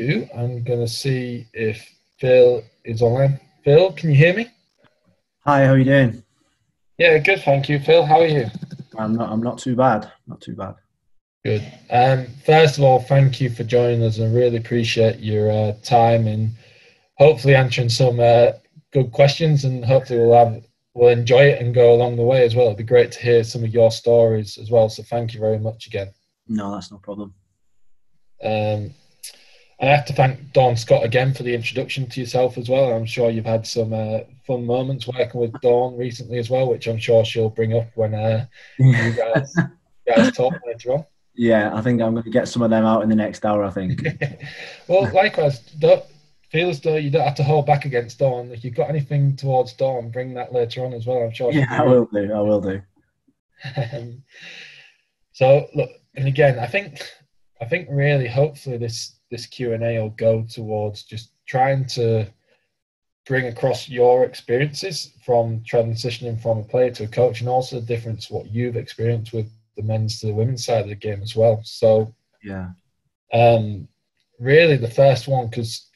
you. I'm going to see if Phil is online. Phil, can you hear me? Hi, how are you doing? Yeah, good, thank you. Phil, how are you? I'm not. I'm not too bad. Not too bad. Good. Um, first of all, thank you for joining us. I really appreciate your uh, time and hopefully answering some uh, good questions. And hopefully, we'll have we'll enjoy it and go along the way as well. It'd be great to hear some of your stories as well. So, thank you very much again. No, that's no problem. Um, I have to thank Dawn Scott again for the introduction to yourself as well. I'm sure you've had some uh, fun moments working with Dawn recently as well, which I'm sure she'll bring up when uh, you guys, guys talk later on. Yeah, I think I'm going to get some of them out in the next hour. I think. well, likewise, don't feel as though you don't have to hold back against Dawn. If you've got anything towards Dawn, bring that later on as well. I'm sure. Yeah, I will do. I will do. um, so look, and again, I think, I think really, hopefully, this this Q and A will go towards just trying to bring across your experiences from transitioning from a player to a coach, and also the difference what you've experienced with the men's to the women's side of the game as well. So yeah, um, really the first one because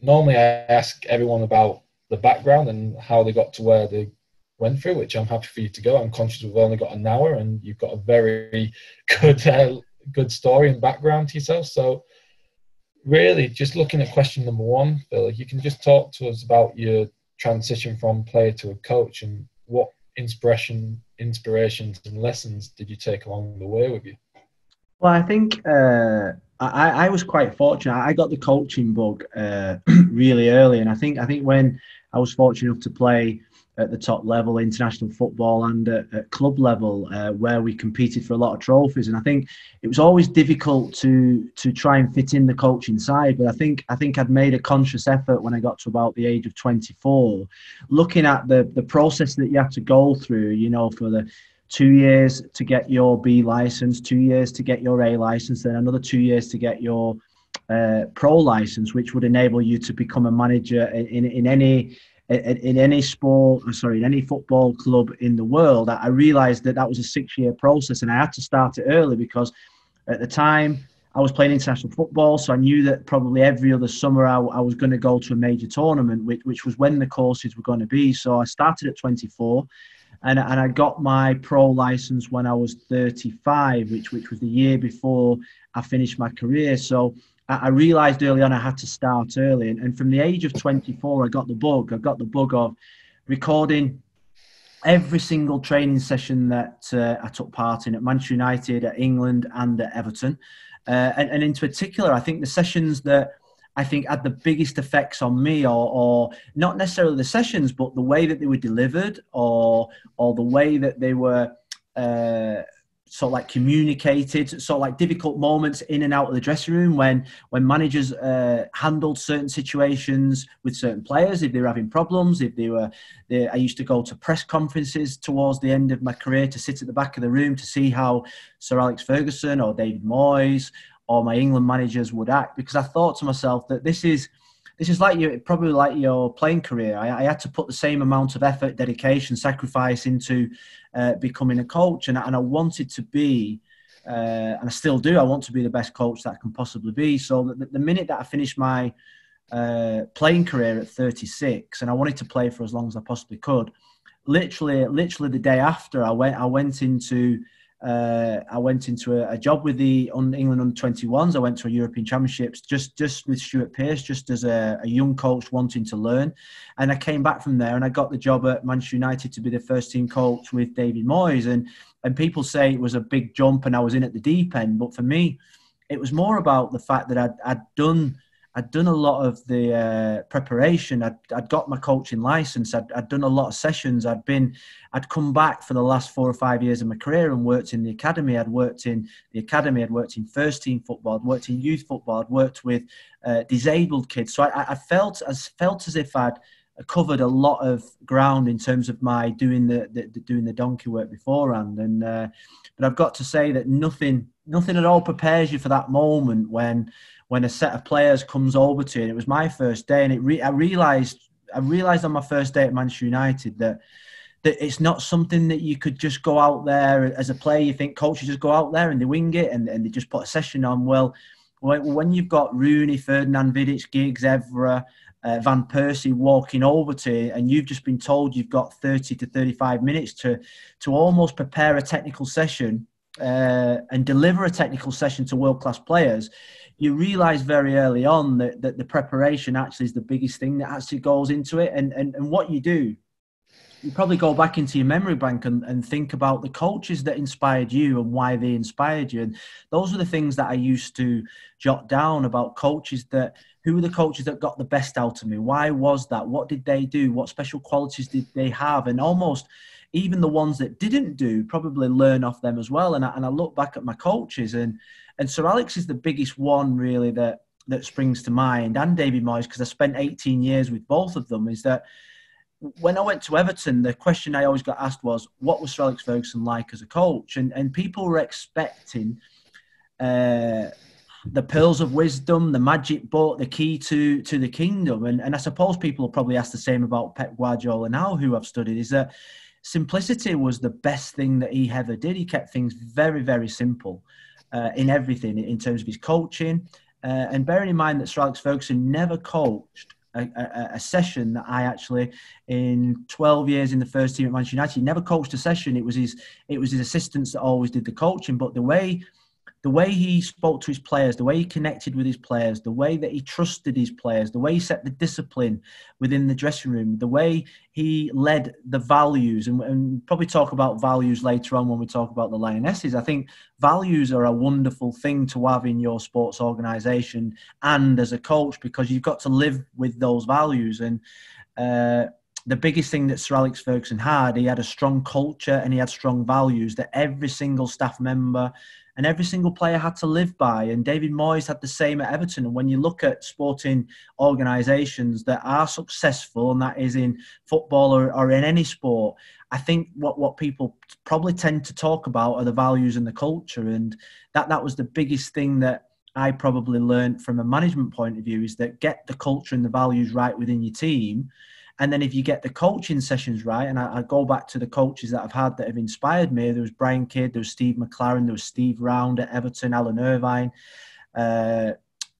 normally I ask everyone about the background and how they got to where they went through, which I'm happy for you to go. I'm conscious we've only got an hour, and you've got a very good uh, good story and background to yourself. So really, just looking at question number one, Phil, you can just talk to us about your transition from player to a coach and what inspiration, inspirations, and lessons did you take along the way with you? Well, I think uh, I, I was quite fortunate. I got the coaching bug uh, really early, and I think I think when I was fortunate enough to play at the top level, international football, and at, at club level, uh, where we competed for a lot of trophies. And I think it was always difficult to to try and fit in the coaching side. But I think I think I'd made a conscious effort when I got to about the age of 24, looking at the the process that you have to go through. You know, for the two years to get your B license, two years to get your A license, then another two years to get your uh, pro license, which would enable you to become a manager in, in, in any in any sport, uh, sorry, in any football club in the world, I realised that that was a six-year process, and I had to start it early because at the time I was playing international football, so I knew that probably every other summer I, I was going to go to a major tournament, which, which was when the courses were going to be. So I started at 24, and and I got my pro license when I was 35, which which was the year before I finished my career. So I realized early on I had to start early. And, from the age of 24, I got the bug. I got the bug of recording every single training session that uh, I took part in at Manchester United, at England, and at Everton. Uh, and, and, in particular, I think the sessions that I think had the biggest effects on me, or, or not necessarily the sessions, but the way that they were delivered, or or the way that they were. Uh, sort of like communicated, sort of like difficult moments in and out of the dressing room when when managers uh, handled certain situations with certain players, if they were having problems, if they were. They, I used to go to press conferences towards the end of my career to sit at the back of the room to see how Sir Alex Ferguson or David Moyes or my England managers would act because I thought to myself that this is this is like you probably like your playing career. I, I, had to put the same amount of effort, dedication, sacrifice into uh, becoming a coach, and, and I wanted to be, uh, and I still do. I want to be the best coach that I can possibly be. So the, the minute that I finished my uh, playing career at 36, and I wanted to play for as long as I possibly could. Literally, literally the day after, I went. I went into uh, I went into a, a, job with the England under 21s. I went to a European Championships just just with Stuart Pearce, just as a, a, young coach wanting to learn. And I came back from there and I got the job at Manchester United to be the first team coach with David Moyes. And and people say it was a big jump and I was in at the deep end, but for me, it was more about the fact that I'd, I'd done I'd done a lot of the uh, preparation. I'd, I'd got my coaching license. I'd, I'd done a lot of sessions. I'd been, I'd come back for the last four or five years of my career and worked in the academy. I'd worked in the academy. I'd worked in first team football. I'd worked in youth football. I'd worked with uh, disabled kids. So I, I felt as felt as if I'd covered a lot of ground in terms of my doing the, the, the doing the donkey work beforehand. And uh, but I've got to say that nothing, nothing at all prepares you for that moment when when a set of players comes over to you. And it was my first day, and it re- I realised I realised on my first day at Manchester United that that it's not something that you could just go out there as a player. You think coaches just go out there and they wing it and, and they just put a session on. Well, when you've got Rooney, Ferdinand, Vidic, Giggs, Evra, uh, Van Persie walking over to you, and you've just been told you've got 30 to 35 minutes to to almost prepare a technical session uh, and deliver a technical session to world class players, you realize very early on that, that the preparation actually is the biggest thing that actually goes into it. And, and, and what you do you probably go back into your memory bank and, and think about the coaches that inspired you and why they inspired you. And those are the things that I used to jot down about coaches that who were the coaches that got the best out of me? Why was that? What did they do? What special qualities did they have? And almost even the ones that didn't do probably learn off them as well. And I, and I look back at my coaches and and Sir Alex is the biggest one really that that springs to mind and David Moyes because I spent 18 years with both of them is that when I went to Everton, the question I always got asked was, "What was Sir Alex Ferguson like as a coach?" And and people were expecting uh, the pearls of wisdom, the magic book, the key to to the kingdom. And and I suppose people will probably ask the same about Pep Guardiola now, who I've studied. Is that simplicity was the best thing that he ever did. He kept things very very simple uh, in everything in terms of his coaching. Uh, and bearing in mind that Sir Alex Ferguson never coached a, a, a, session that I actually, in 12 years in the first team at Manchester United, he never coached a session. It was his it was his assistants that always did the coaching. But the way the way he spoke to his players, the way he connected with his players, the way that he trusted his players, the way he set the discipline within the dressing room, the way he led the values, and, and probably talk about values later on when we talk about the Lionesses. I think values are a wonderful thing to have in your sports organisation and as a coach because you've got to live with those values. And uh, the biggest thing that Sir Alex Ferguson had, he had a strong culture and he had strong values that every single staff member and every single player had to live by. And David Moyes had the same at Everton. And when you look at sporting organisations that are successful, and that is in football or, or in any sport, I think what, what people probably tend to talk about are the values and the culture. And that, that was the biggest thing that I probably learned from a management point of view is that get the culture and the values right within your team and then if you get the coaching sessions right, and I, I, go back to the coaches that I've had that have inspired me, there was Brian Kidd, there was Steve McClaren, there was Steve Round at Everton, Alan Irvine, uh,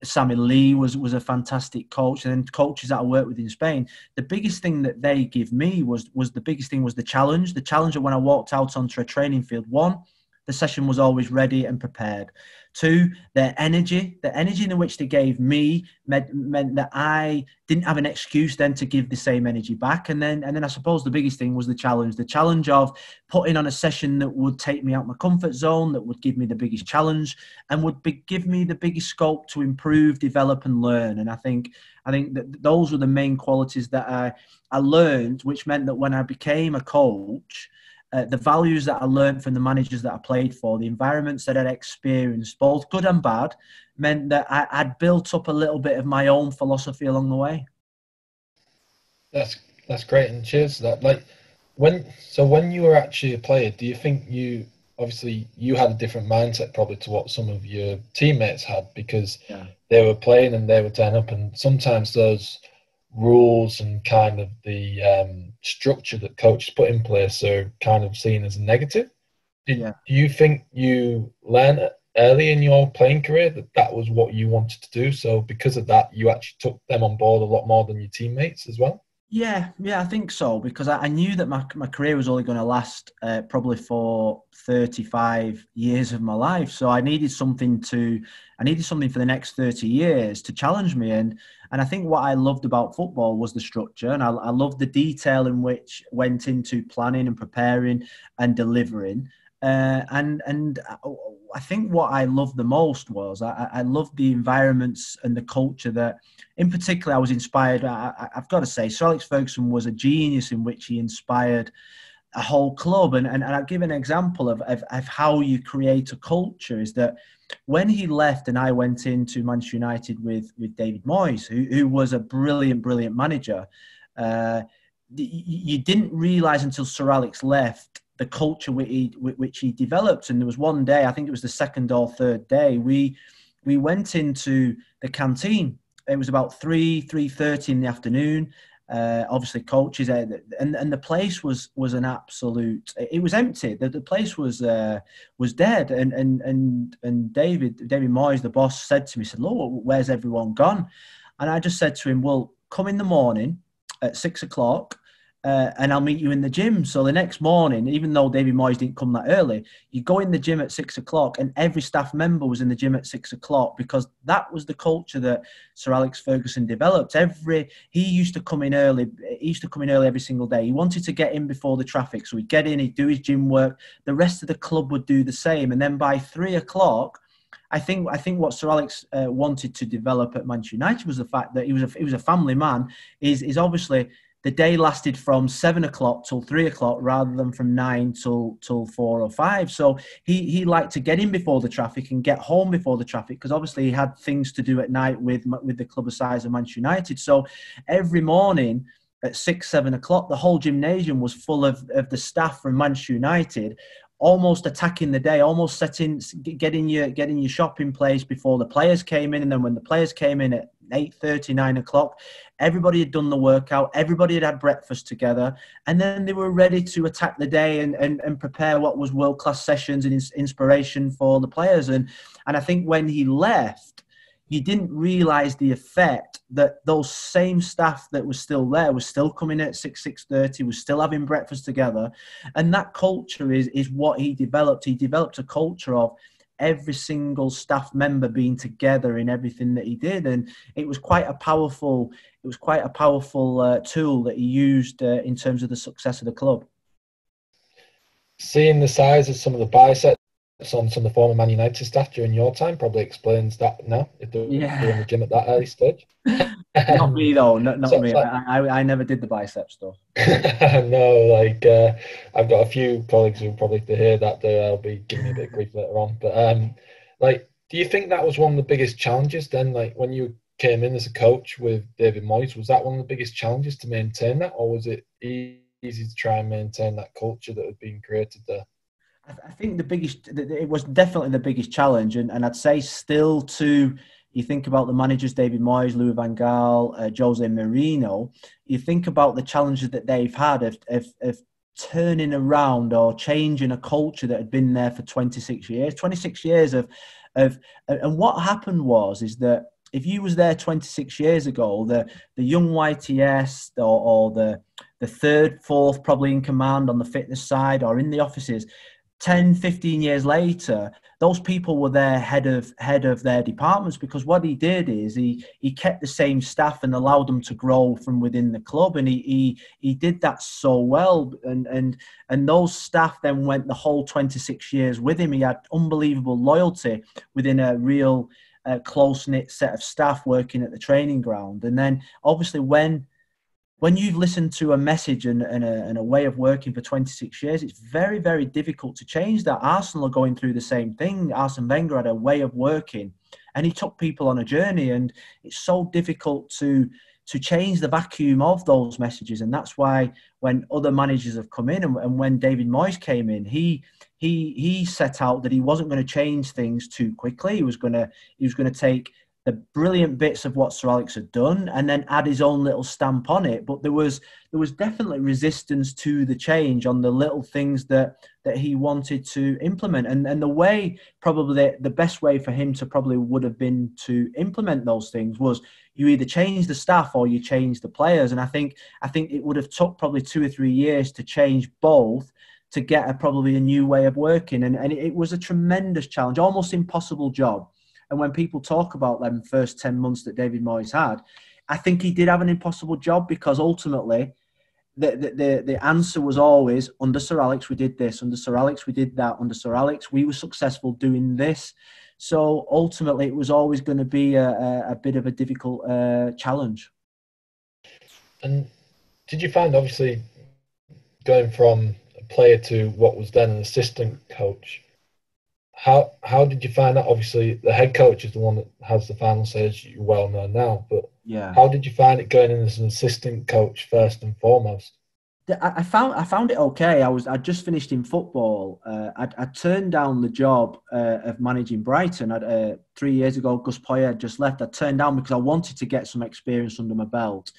Sammy Lee was was a fantastic coach, and then coaches that I worked with in Spain. The biggest thing that they give me was was the biggest thing was the challenge. The challenge of when I walked out onto a training field. One, the session was always ready and prepared. Two, their energy, the energy in which they gave me meant, meant that I didn't have an excuse then to give the same energy back. And then, and then I suppose the biggest thing was the challenge, the challenge of putting on a session that would take me out my comfort zone, that would give me the biggest challenge, and would be, give me the biggest scope to improve, develop, and learn. And I think, I think that those were the main qualities that I, I learned, which meant that when I became a coach uh, the values that I learned from the managers that I played for, the environments that I'd experienced, both good and bad, meant that I, I'd built up a little bit of my own philosophy along the way. That's that's great, and cheers to that. Like when so when you were actually a player, do you think you obviously you had a different mindset probably to what some of your teammates had because yeah. they were playing and they were turning up, and sometimes those rules and kind of the um, structure that coaches put in place are kind of seen as negative. Did, yeah. Do you think you learned early in your playing career that that was what you wanted to do? So because of that, you actually took them on board a lot more than your teammates as well. Yeah, yeah, I think so because I, I knew that my, my career was only going to last uh, probably for 35 years of my life. So I needed something to, I needed something for the next 30 years to challenge me. And and I think what I loved about football was the structure, and I, I loved the detail in which went into planning and preparing and delivering. Uh, and and I think what I loved the most was I, I loved the environments and the culture that, in particular, I was inspired. I, have got to say, Sir Alex Ferguson was a genius in which he inspired a whole club. And, and, and I'll give an example of, of, of how you create a culture is that when he left and I went into Manchester United with, with David Moyes, who, who was a brilliant, brilliant manager, uh, you didn't realize until Sir Alex left the culture which he, which he developed. And there was one day, I think it was the second or third day, we we went into the canteen. It was about three three thirty in the afternoon, uh, obviously coaches, uh, and and the place was was an absolute. It was empty. The, the place was uh, was dead. And and and and David David Moyes, the boss, said to me, said, "Look, where's everyone gone?" And I just said to him, "Well, come in the morning at six o'clock." Uh, and I'll meet you in the gym. So the next morning, even though David Moyes didn't come that early, you go in the gym at six o'clock, and every staff member was in the gym at six o'clock because that was the culture that Sir Alex Ferguson developed. Every he used to come in early. He used to come in early every single day. He wanted to get in before the traffic, so he'd get in, he'd do his gym work. The rest of the club would do the same, and then by three o'clock. I think I think what Sir Alex uh, wanted to develop at Manchester United was the fact that he was a he was a family man. Is is obviously the day lasted from seven o'clock till three o'clock rather than from nine till till four or five. So he he liked to get in before the traffic and get home before the traffic because obviously he had things to do at night with with the club of size of Manchester United. So every morning at six seven o'clock, the whole gymnasium was full of of the staff from Manchester United almost attacking the day, almost setting, getting your getting your shopping place before the players came in, and then when the players came in at eight thirty, nine o'clock, everybody had done the workout, everybody had had breakfast together, and then they were ready to attack the day and and, and prepare what was world class sessions and inspiration for the players. And and I think when he left, you didn't realize the effect that those same staff that was still there was still coming at 6 6.30 was still having breakfast together. And that culture is is what he developed. He developed a culture of every single staff member being together in everything that he did. And it was quite a powerful it was quite a powerful uh, tool that he used uh, in terms of the success of the club. Seeing the size of some of the biceps on some of the former Man United staff during your time probably explains that now if they're yeah. in the gym at that early stage. not me though, not, not so, me. Like, I, I, I never did the bicep stuff. no, like uh, I've got a few colleagues who probably to hear that they'll be giving me a bit of grief later on. But um, like, do you think that was one of the biggest challenges then? Like when you came in as a coach with David Moyes, was that one of the biggest challenges to maintain that, or was it easy to try and maintain that culture that had been created there? I think the biggest, it was definitely the biggest challenge, and, and I'd say still to you think about the managers David Moyes, Louis Van Gaal, uh, Jose Mourinho. You think about the challenges that they've had of, of, of turning around or changing a culture that had been there for 26 years. 26 years of, of and what happened was is that if you was there 26 years ago, the the young YTS or, or the the third, fourth, probably in command on the fitness side or in the offices, 10 15 years later those people were there head of head of their departments because what he did is he he kept the same staff and allowed them to grow from within the club and he he, he did that so well and and and those staff then went the whole 26 years with him. He had unbelievable loyalty within a real uh, close knit set of staff working at the training ground. And then obviously when when you've listened to a message and, and, a, and, a, way of working for 26 years, it's very, very difficult to change that. Arsenal are going through the same thing. Arsene Wenger had a way of working and he took people on a journey, and it's so difficult to to change the vacuum of those messages. And that's why when other managers have come in and, and when David Moyes came in, he he he set out that he wasn't going to change things too quickly. He was going to he was going to take the brilliant bits of what Sir Alex had done and then add his own little stamp on it. But there was there was definitely resistance to the change on the little things that that he wanted to implement. And and the way probably the, best way for him to probably would have been to implement those things was you either change the staff or you change the players. And I think I think it would have took probably two or three years to change both to get a, probably a new way of working. And, and it was a tremendous challenge, almost impossible job and when people talk about them first 10 months that David Moyes had, I think he did have an impossible job because ultimately the, the, the, the answer was always under Sir Alex, we did this, under Sir Alex, we did that, under Sir Alex, we were successful doing this. So ultimately, it was always going to be a, a, a bit of a difficult uh, challenge. And did you find, obviously, going from a player to what was then an assistant coach, how how did you find that? Obviously, the head coach is the one that has the final say, as you well know now. But yeah, how did you find it going in as an assistant coach first and foremost? I found I found it okay. I was I just finished in football. Uh, I, I turned down the job uh, of managing Brighton. I'd, uh, three years ago, Gus Poyet had just left. I turned down because I wanted to get some experience under my belt.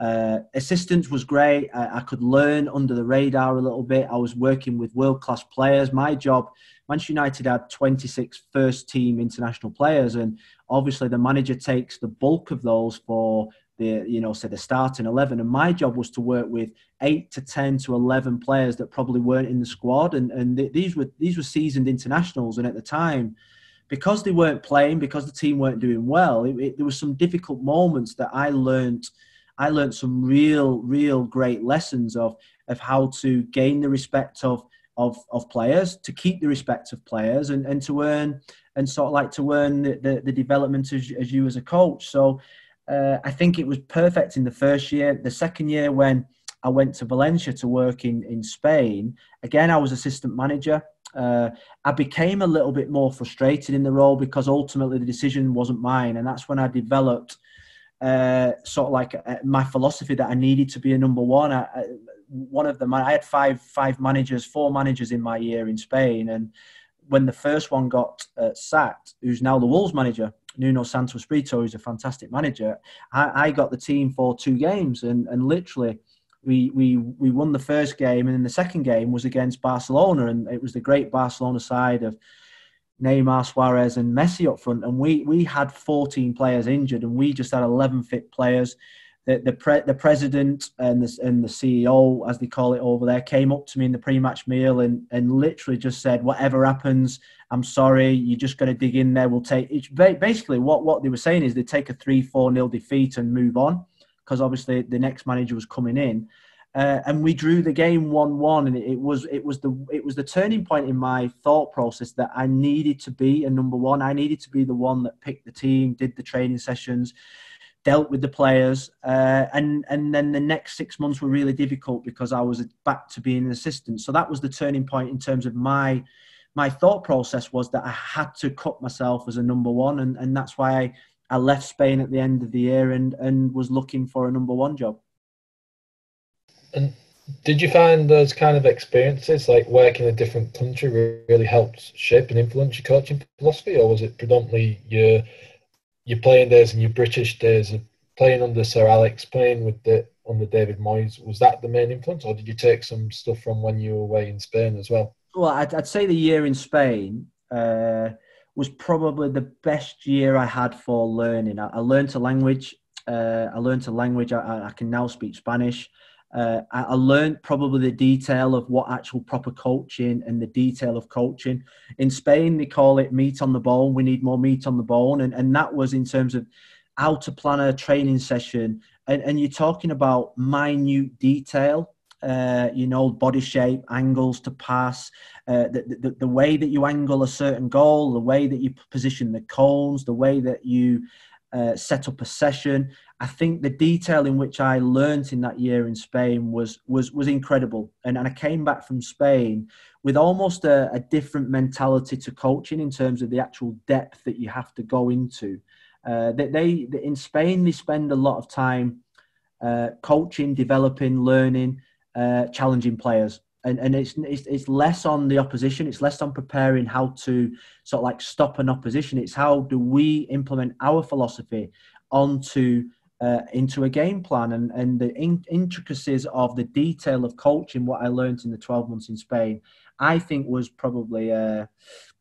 Uh, assistance was great. I, I, could learn under the radar a little bit. I was working with world class players. My job, Manchester United had 26 first team international players, and obviously the manager takes the bulk of those for the you know say the starting 11 and my job was to work with 8 to 10 to 11 players that probably weren't in the squad. And and th- these were these were seasoned internationals. And at the time because they weren't playing because the team weren't doing well it, it, there were some difficult moments that I learned I learned some real real great lessons of of how to gain the respect of of, of players to keep the respect of players and, and to earn and sort of like to earn the, the, the development as, as you as a coach so uh, I think it was perfect in the first year. The second year, when I went to Valencia to work in, in Spain, again, I was assistant manager. Uh, I became a little bit more frustrated in the role because ultimately the decision wasn't mine. And that's when I developed uh, sort of like uh, my philosophy that I needed to be a number one. I, I, one of them, I had five five managers, four managers in my year in Spain, and when the first one got uh, sacked, who's now the Wolves manager, Nuno Santo Espirito, who's a fantastic manager, I, I, got the team for two games, and, and literally we, we we won the first game, and then the second game was against Barcelona, and it was the great Barcelona side of Neymar, Suarez, and Messi up front, and we we had 14 players injured, and we just had 11 fit players. The the, pre, the president and the and the CEO, as they call it over there, came up to me in the pre-match meal and and literally just said, "Whatever happens, I'm sorry, you just got to dig in there. We'll take basically what what they were saying is they take a three four nil defeat and move on because obviously the next manager was coming in. Uh, and we drew the game one-one, and it, was it was the it was the turning point in my thought process that I needed to be a number one. I needed to be the one that picked the team, did the training sessions, dealt with the players, uh, and and then the next six months were really difficult because I was back to being an assistant. So that was the turning point in terms of my my thought process was that I had to cut myself as a number one, and, and that's why I, I left Spain at the end of the year and, and was looking for a number one job. And did you find those kind of experiences, like working in a different country, really helped shape and influence your coaching philosophy, or was it predominantly your your playing days and your British days of playing under Sir Alex, playing with the under David Moyes? Was that the main influence, or did you take some stuff from when you were away in Spain as well? well, I'd, I'd, say the year in Spain uh, was probably the best year I had for learning. I, I learned a language. Uh, I learned a language. I, I, can now speak Spanish. Uh, I, learned probably the detail of what actual proper coaching and the detail of coaching. In Spain, they call it meat on the bone. We need more meat on the bone, and and that was in terms of how to plan a training session. And, and you're talking about minute detail uh, you know, body shape, angles to pass, uh, the, the, the, way that you angle a certain goal, the way that you position the cones, the way that you uh, set up a session. I think the detail in which I learned in that year in Spain was was was incredible, and, and I came back from Spain with almost a, a different mentality to coaching in terms of the actual depth that you have to go into. Uh, they, they in Spain they spend a lot of time uh, coaching, developing, learning uh, challenging players. And, and it's, it's, it's less on the opposition. It's less on preparing how to sort of like stop an opposition. It's how do we implement our philosophy onto uh, into a game plan and, and the in- intricacies of the detail of coaching. What I learned in the 12 months in Spain, I think was probably uh,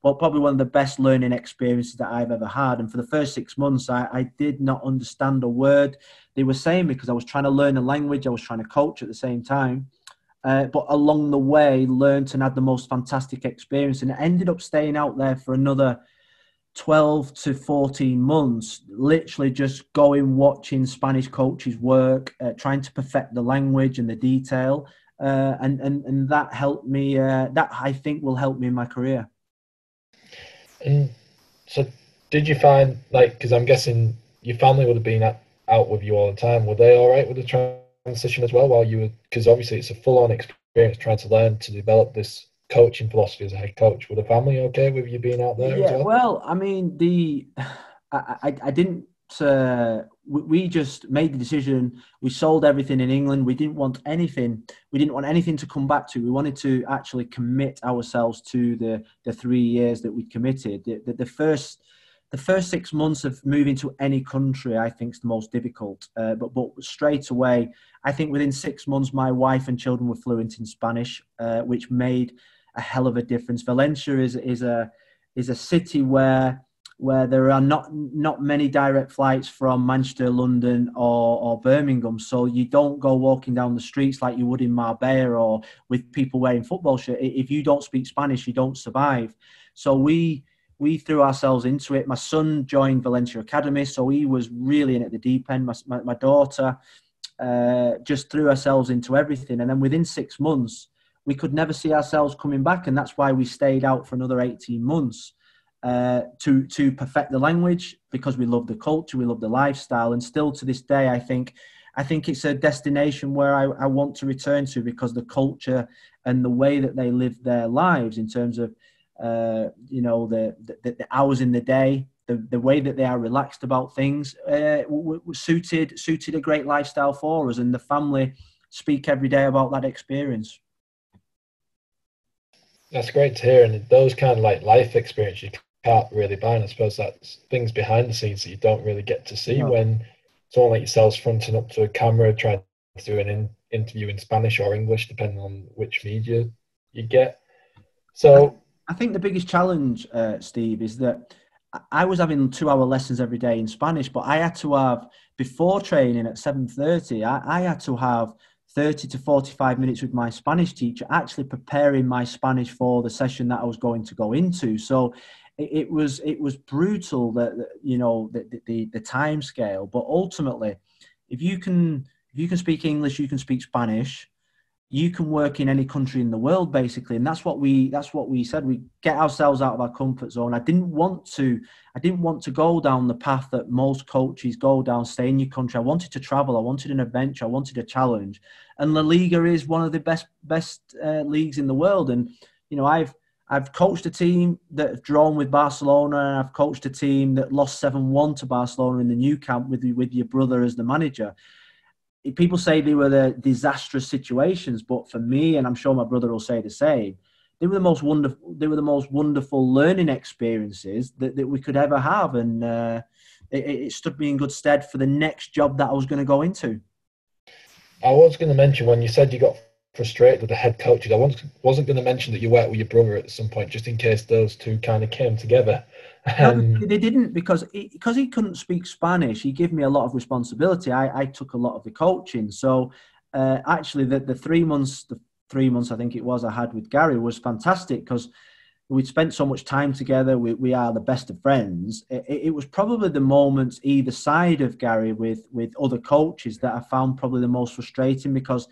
well, probably one of the best learning experiences that I've ever had. And for the first six months, I, I did not understand a word they were saying because I was trying to learn a language, I was trying to coach at the same time. Uh, but along the way, learned and had the most fantastic experience, and ended up staying out there for another 12 to 14 months, literally just going, watching Spanish coaches work, uh, trying to perfect the language and the detail. Uh, and, and, and that helped me, uh, that I think will help me in my career. And so, did you find like because I'm guessing your family would have been at, out with you all the time. Were they all right with the transition as well? While you were because obviously it's a full on experience trying to learn to develop this coaching philosophy as a head coach. Were the family okay with you being out there? Yeah, well? well? I mean the I, I, I didn't. Uh, we, we just made the decision. We sold everything in England. We didn't want anything. We didn't want anything to come back to. We wanted to actually commit ourselves to the the three years that we committed. The, the, the first the first six months of moving to any country, I think, is the most difficult. Uh, but but straight away, I think within six months, my wife and children were fluent in Spanish, uh, which made a hell of a difference. Valencia is is a is a city where where there are not not many direct flights from Manchester, London, or, or Birmingham. So you don't go walking down the streets like you would in Marbella or with people wearing football shirts. If you don't speak Spanish, you don't survive. So we we threw ourselves into it. My son joined Valencia Academy, so he was really in at the deep end. My, my, my daughter uh, just threw ourselves into everything. And then within six months, we could never see ourselves coming back. And that's why we stayed out for another 18 months uh, to, to perfect the language because we love the culture, we love the lifestyle. And still to this day, I think, I think it's a destination where I, I want to return to because the culture and the way that they live their lives in terms of uh, you know, the, the, the, hours in the day, the, the way that they are relaxed about things, uh, w- w- suited suited a great lifestyle for us, and the family speak every day about that experience. That's great to hear, and those kind of like life experience you can't really buy, and I suppose that's things behind the scenes that you don't really get to see no. when someone like yourself's fronting up to a camera trying to do an in, interview in Spanish or English, depending on which media you get. So I think the biggest challenge, uh, Steve, is that I was having two-hour lessons every day in Spanish, but I had to have before training at seven thirty. I, I had to have 30 to 45 minutes with my Spanish teacher, actually preparing my Spanish for the session that I was going to go into. So it, it was it was brutal that, that you know the, the the time scale. But ultimately, if you can if you can speak English, you can speak Spanish you can work in any country in the world basically. And that's what we that's what we said. We get ourselves out of our comfort zone. I didn't want to i didn't want to go down the path that most coaches go down stay in your country. I wanted to travel. I wanted an adventure. I wanted a challenge. And la liga is one of the best best uh, leagues in the world. And you know i've I've coached a team that have drawn with Barcelona, and I've coached a team that lost seven one to Barcelona in the Nou Camp with with your brother as the manager people say they were the disastrous situations, but for me, and I'm sure my brother will say the same, they were the most wonderful. They were the most wonderful learning experiences that, that we could ever have, and uh, it, it stood me in good stead for the next job that I was going to go into. I was going to mention when you said you got frustrated with the head coaches. I wasn't going to mention that you worked with your brother at some point, just in case those two kind of came together. Um, no, they didn't because he, because he couldn't speak Spanish. He gave me a lot of responsibility. I, I took a lot of the coaching. So uh, actually, the, the three months, the three months I think it was I had with Gary was fantastic because we'd spent so much time together. We, we are the best of friends. It, it, was probably the moments either side of Gary with with other coaches that I found probably the most frustrating because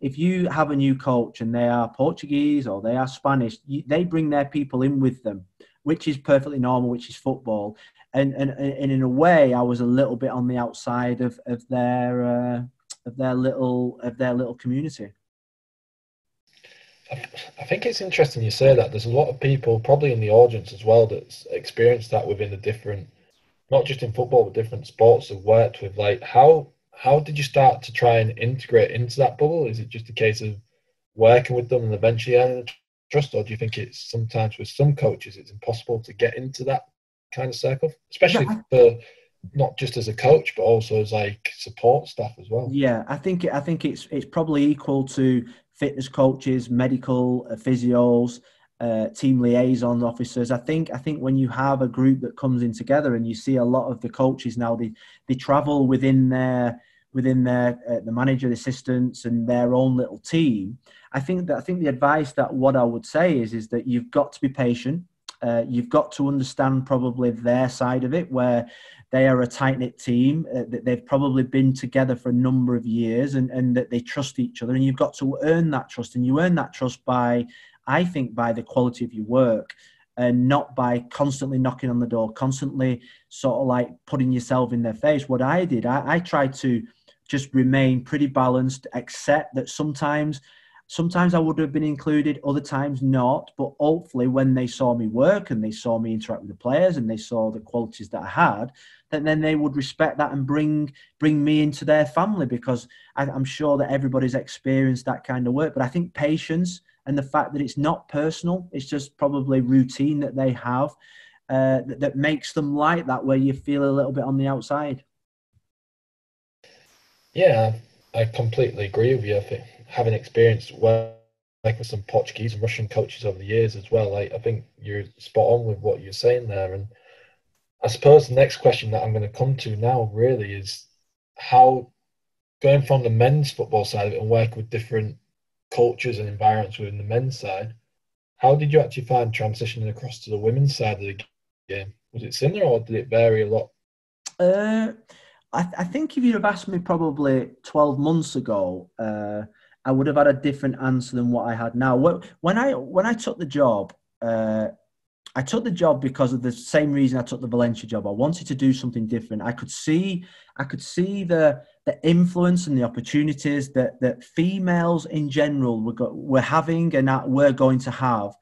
if you have a new coach and they are Portuguese or they are Spanish, you, they bring their people in with them which is perfectly normal, which is football. And, and, and in a way, I was a little bit on the outside of, of their uh, of their little of their little community. I think it's interesting you say that. There's a lot of people, probably in the audience as well, that's experienced that within the different, not just in football, but different sports have worked with. Like, how how did you start to try and integrate into that bubble? Is it just a case of working with them and eventually trust, or do you think it's sometimes with some coaches it's impossible to get into that kind of circle, especially yeah. for not just as a coach but also as like support staff as well? Yeah, I think I think it's it's probably equal to fitness coaches, medical uh, physios. Uh, team liaison officers. I think I think when you have a group that comes in together and you see a lot of the coaches now, they they travel within their within their uh, the manager, assistants, and their own little team. I think that I think the advice that what I would say is is that you've got to be patient. Uh, you've got to understand probably their side of it, where they are a tight knit team uh, that they've probably been together for a number of years, and and that they trust each other. And you've got to earn that trust, and you earn that trust by, I think, by the quality of your work and not by constantly knocking on the door, constantly sort of like putting yourself in their face. What I did, I, I tried to just remain pretty balanced, except that sometimes sometimes I would have been included, other times not. But hopefully, when they saw me work and they saw me interact with the players and they saw the qualities that I had, that then they would respect that and bring bring me into their family because I, am sure that everybody's experienced that kind of work. But I think patience and the fact that it's not personal, it's just probably routine that they have. uh, that, that makes them like that, where you feel a little bit on the outside? Yeah, I completely agree with you. I think having experienced working with some Portuguese and Russian coaches over the years as well, I, I think you're spot on with what you're saying there. And I suppose the next question that I'm going to come to now really is how going from the men's football side of it and working with different cultures and environments within the men's side, how did you actually find transitioning across to the women's side of the game? Was it similar or did it vary a lot? Uh, I, th- I, think if you'd have asked me probably 12 months ago, uh, I would have had a different answer than what I had now. When I when I took the job, uh, I took the job because of the same reason I took the Valencia job. I wanted to do something different. I could see, I could see the the influence and the opportunities that that females in general were go, were having and that were going to have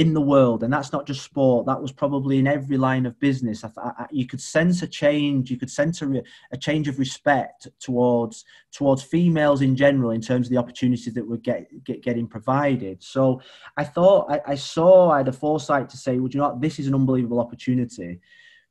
in the world, and that's not just sport. That was probably in every line of business. I, I, you could sense a change. You could sense a, a, change of respect towards towards females in general in terms of the opportunities that were get, get getting provided. So I thought I, I saw I had a foresight to say, "Would you know? This is an unbelievable opportunity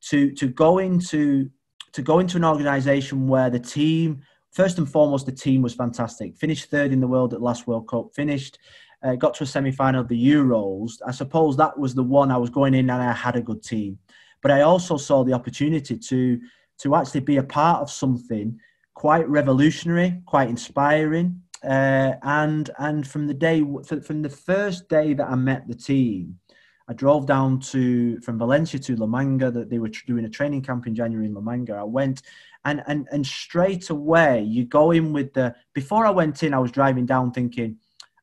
to to go into to go into an organisation where the team." First and foremost, the team was fantastic. Finished third in the world at last World Cup. Finished uh, got to a semi final of the Euros. I suppose that was the one I was going in and I had a good team. But I also saw the opportunity to, to actually be a part of something quite revolutionary, quite inspiring. Uh, and and from the day from the first day that I met the team, I drove down to from Valencia to La Manga that they were doing a training camp in January in La Manga. I went and and and straight away you go in with the before I went in I was driving down thinking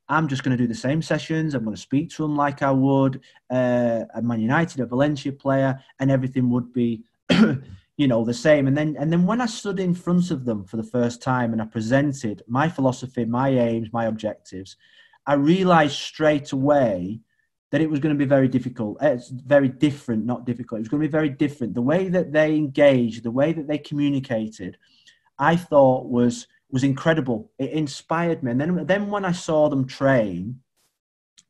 I'm just going to do the same sessions. I'm going to speak to them like I would uh, a Man United, a Valencia player, and everything would be, you know, the same. And then, and then when I stood in front of them for the first time and I presented my philosophy, my aims, my objectives, I realised straight away that it was going to be very difficult. It's very different, not difficult. It was going to be very different. The way that they engaged, the way that they communicated, I thought was was incredible. It inspired me. And then, then when I saw them train,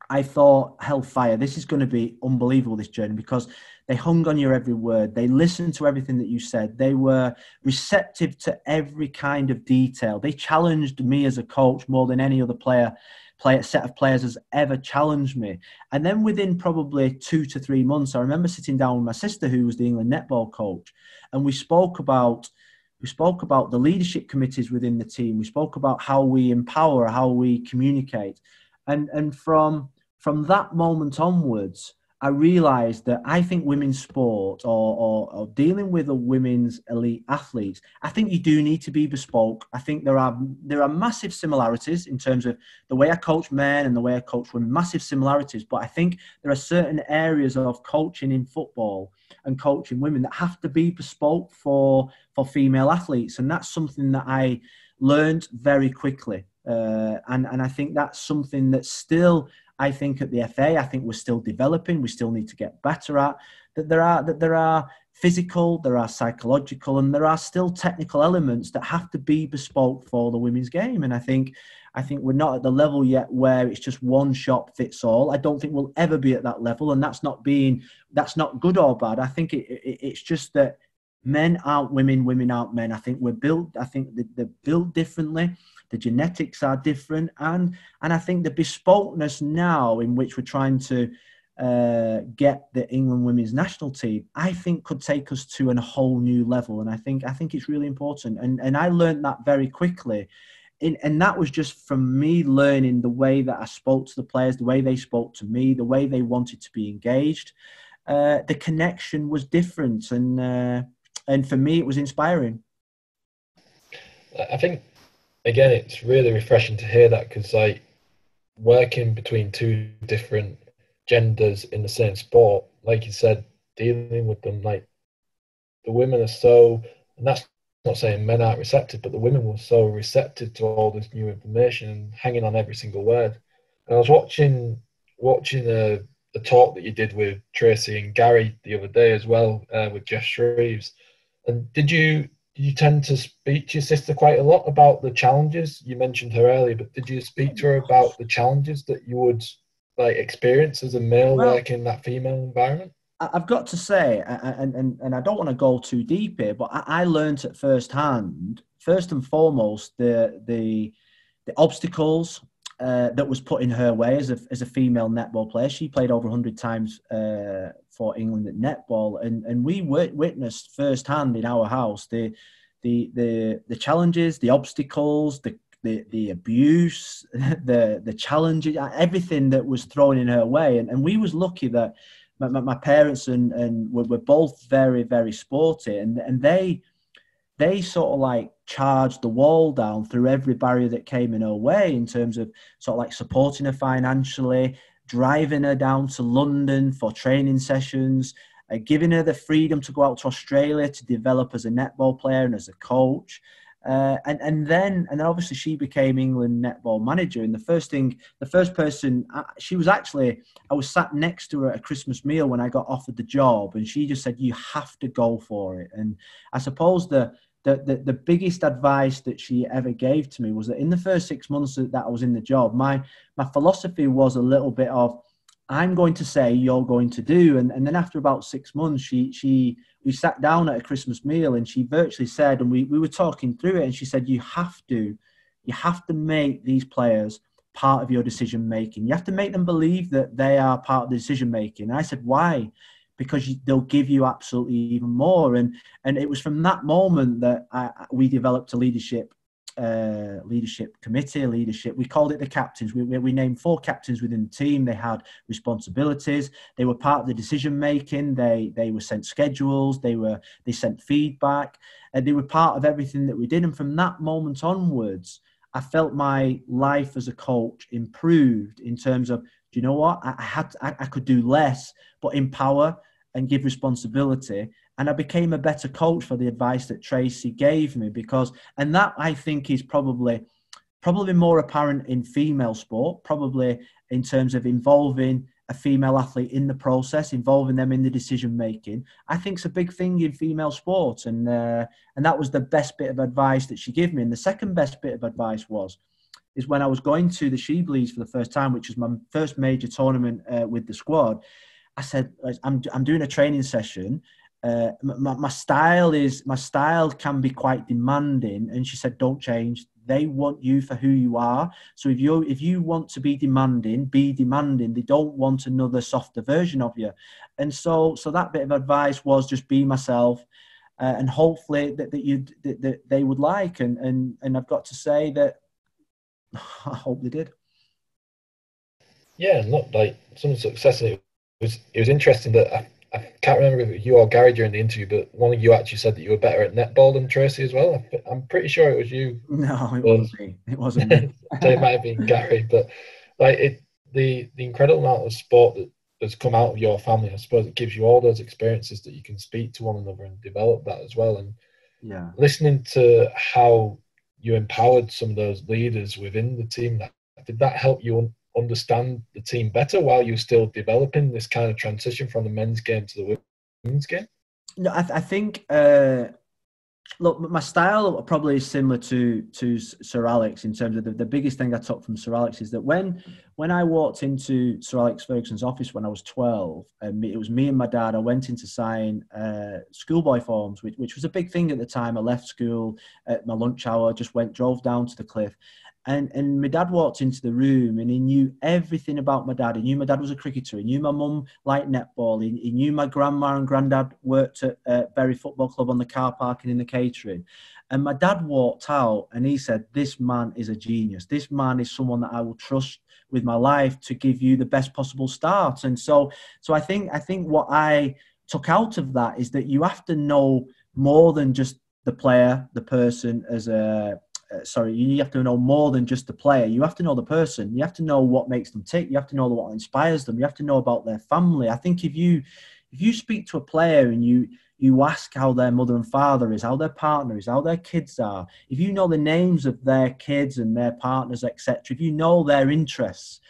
I thought, hellfire, this is going to be unbelievable, this journey, because they hung on your every word. They listened to everything that you said. They were receptive to every kind of detail. They challenged me as a coach more than any other player, player set of players has ever challenged me. And then within probably two to three months, I remember sitting down with my sister, who was the England netball coach, and we spoke about – we spoke about the leadership committees within the team. We spoke about how we empower, how we communicate. And, and from, from that moment onwards, I realised that I think women's sport or, or, or, dealing with a women's elite athletes, I think you do need to be bespoke. I think there are there are massive similarities in terms of the way I coach men and the way I coach women, massive similarities. But I think there are certain areas of coaching in football and coaching women that have to be bespoke for for female athletes, and that's something that I learned very quickly. Uh, and and I think that's something that still I think at the FA, I think we're still developing. We still need to get better at that. There are that there are physical, there are psychological, and there are still technical elements that have to be bespoke for the women's game. And I think I think we're not at the level yet where it's just one shop fits all. I don't think we'll ever be at that level, and that's not being that's not good or bad. I think it, it, it's just that men aren't women, women aren't men. I think we're built. I think they're built differently the genetics are different, and and I think the bespokeness now in which we're trying to uh, get the England women's national team, I think could take us to a whole new level. And I think I think it's really important. And and I learned that very quickly. In, and that was just from me learning the way that I spoke to the players, the way they spoke to me, the way they wanted to be engaged. Uh, the connection was different, and uh, and for me, it was inspiring. I think again, it's really refreshing to hear that because like working between two different genders in the same sport, like you said, dealing with them like the women are so, and that's not saying men aren't receptive, but the women were so receptive to all this new information and hanging on every single word. And I was watching watching a, a talk that you did with Tracey and Gary the other day as well uh, with Geoff Shreeves. And did you you tend to speak to your sister quite a lot about the challenges? You mentioned her earlier, but did you speak to her about the challenges that you would like experience as a male well, working in that female environment? I've got to say, and, and, and I don't want to go too deep here, but I, I learned at first hand, first and foremost, the the the obstacles uh, that was put in her way as a, as a female netball player. She played over 100 times uh, for England at netball, and, and we witnessed firsthand in our house the, the, the, the challenges, the obstacles, the, the, the abuse, the, the challenges, uh, everything that was thrown in her way. And, and we was lucky that my, my, my parents and, and were, were both very, very sporty, and, and they – they sort of like charged the wall down through every barrier that came in her way in terms of sort of like supporting her financially, driving her down to London for training sessions, uh, giving her the freedom to go out to Australia to develop as a netball player and as a coach. Uh, and and then and then obviously she became England netball manager. And the first thing, the first person, uh, she was actually I was sat next to her at a Christmas meal when I got offered the job, and she just said, "You have to go for it." And I suppose the the, the, the biggest advice that she ever gave to me was that in the first six months that, I was in the job, my my philosophy was a little bit of I'm going to say you're going to do. And, and then after about six months, she she we sat down at a Christmas meal and she virtually said, and we, we were talking through it, and she said, You have to, you have to make these players part of your decision making. You have to make them believe that they are part of the decision making. And I said, Why? Because they'll give you absolutely even more. And and it was from that moment that I, we developed a leadership uh, leadership committee, leadership. We called it the captains. We, we, named four captains within the team. They had responsibilities. They were part of the decision making. They they were sent schedules. They were they sent feedback. And they were part of everything that we did. And from that moment onwards, I felt my life as a coach improved in terms of you know what I, I had I, I could do less, but empower and give responsibility. And I became a better coach for the advice that Tracey gave me because, and that I think is probably probably more apparent in female sport, probably in terms of involving a female athlete in the process, involving them in the decision making. I think it's a big thing in female sport, and uh, and that was the best bit of advice that she gave me. And the second best bit of advice was is when I was going to the SheBelieves for the first time, which was my first major tournament uh, with the squad. I said, I'm, I'm doing a training session. Uh, my, my style is my style can be quite demanding, and she said, "Don't change. They want you for who you are. So if you if you want to be demanding, be demanding. They don't want another softer version of you." And so so that bit of advice was just be myself, uh, and hopefully that, that you that, that they would like. And and and I've got to say that I hope they did. Yeah, look like some success it was it was interesting that I, I can't remember if you or Gary during the interview, but one of you actually said that you were better at netball than Tracey as well. I, am pretty sure it was you. No, it wasn't me. It wasn't me. so it might have been Gary, but like it, the the incredible amount of sport that has come out of your family, I suppose it gives you all those experiences that you can speak to one another and develop that as well. And yeah, listening to how you empowered some of those leaders within the team, did that help you understand the team better while you're still developing this kind of transition from the men's game to the women's game? No, I, th- I think. Uh, look, my style probably is similar to to Sir Alex in terms of the, the biggest thing I took from Sir Alex is that when when I walked into Sir Alex Ferguson's office when I was twelve, and it was me and my dad. I went in to sign uh, schoolboy forms, which which was a big thing at the time. I left school at my lunch hour, just went drove down to the cliff, and and my dad walked into the room and he knew everything about my dad. He knew my dad was a cricketer. He knew my mum liked netball. He, he knew my grandma and granddad worked at uh, Bury Football Club on the car parking in the catering. And my dad walked out and he said, "This man is a genius. This man is someone that I will trust with my life to give you the best possible start." And so, so I think I think what I took out of that is that you have to know more than just the player, the person as a uh, sorry, you have to know more than just the player. You have to know the person. You have to know what makes them tick. You have to know what inspires them. You have to know about their family. I think if you if you speak to a player and you you ask how their mother and father is, how their partner is, how their kids are, if you know the names of their kids and their partners, etc., if you know their interests,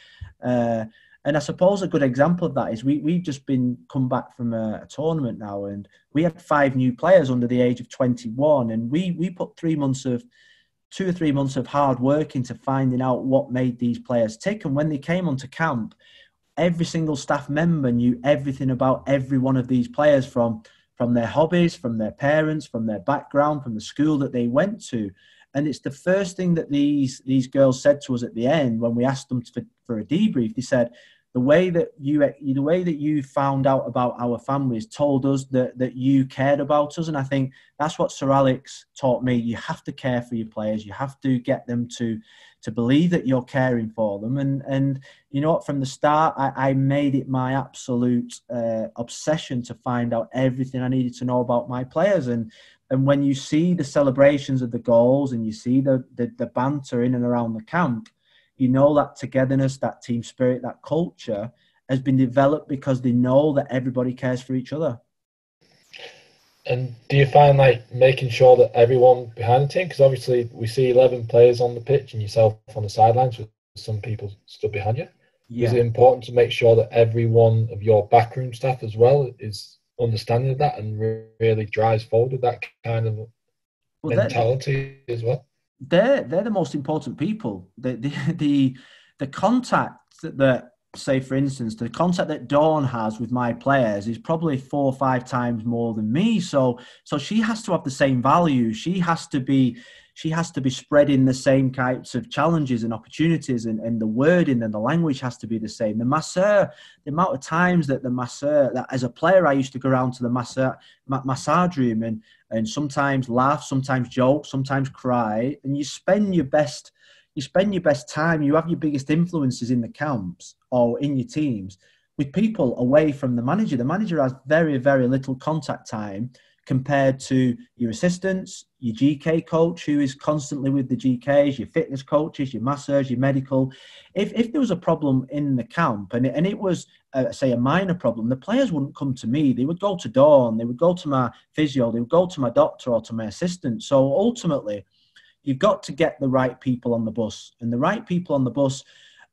uh, and I suppose a good example of that is we we've just been come back from a, a, tournament now, and we had five new players under the age of 21, and we we put three months of two or three months of hard work into finding out what made these players tick. And when they came onto camp, every single staff member knew everything about every one of these players from from their hobbies, from their parents, from their background, from the school that they went to. And it's the first thing that these these girls said to us at the end when we asked them for, for a debrief. They said, the way that you the way that you found out about our families told us that that you cared about us. And i think that's what sir alex taught me. You have to care for your players. You have to get them to to believe that you're caring for them. And and you know what? From the start i, I made it my absolute uh, obsession to find out everything i needed to know about my players. And and when you see the celebrations of the goals and you see the, the, the banter in and around the camp you know that togetherness, that team spirit, that culture has been developed because they know that everybody cares for each other. And do you find like making sure that everyone behind the team, because obviously we see 11 players on the pitch and yourself on the sidelines with some people stood behind you. Yeah. Is it important to make sure that every one of your backroom staff as well is understanding of that and really drives forward with that kind of well, mentality as well? They're they're the most important people. The the the, the contact that say for instance the contact that Dawn has with my players is probably four or five times more than me. So so she has to have the same value. She has to be she has to be spreading the same types of challenges and opportunities and, and the wording and the language has to be the same. The masseur, the amount of times that the masseur, that as a player, I used to go around to the masseur, massage room and, and sometimes laugh, sometimes joke, sometimes cry. And you spend your best, you spend your best time, you have your biggest influences in the camps or in your teams with people away from the manager. The manager has very, very little contact time compared to your assistants, your GK coach who is constantly with the GKs, your fitness coaches, your masseurs, your medical. If, if there was a problem in the camp and it, and it was, uh, say, a minor problem, the players wouldn't come to me. They would go to Dawn, they would go to my physio, they would go to my doctor or to my assistant. So ultimately, you've got to get the right people on the bus. And the right people on the bus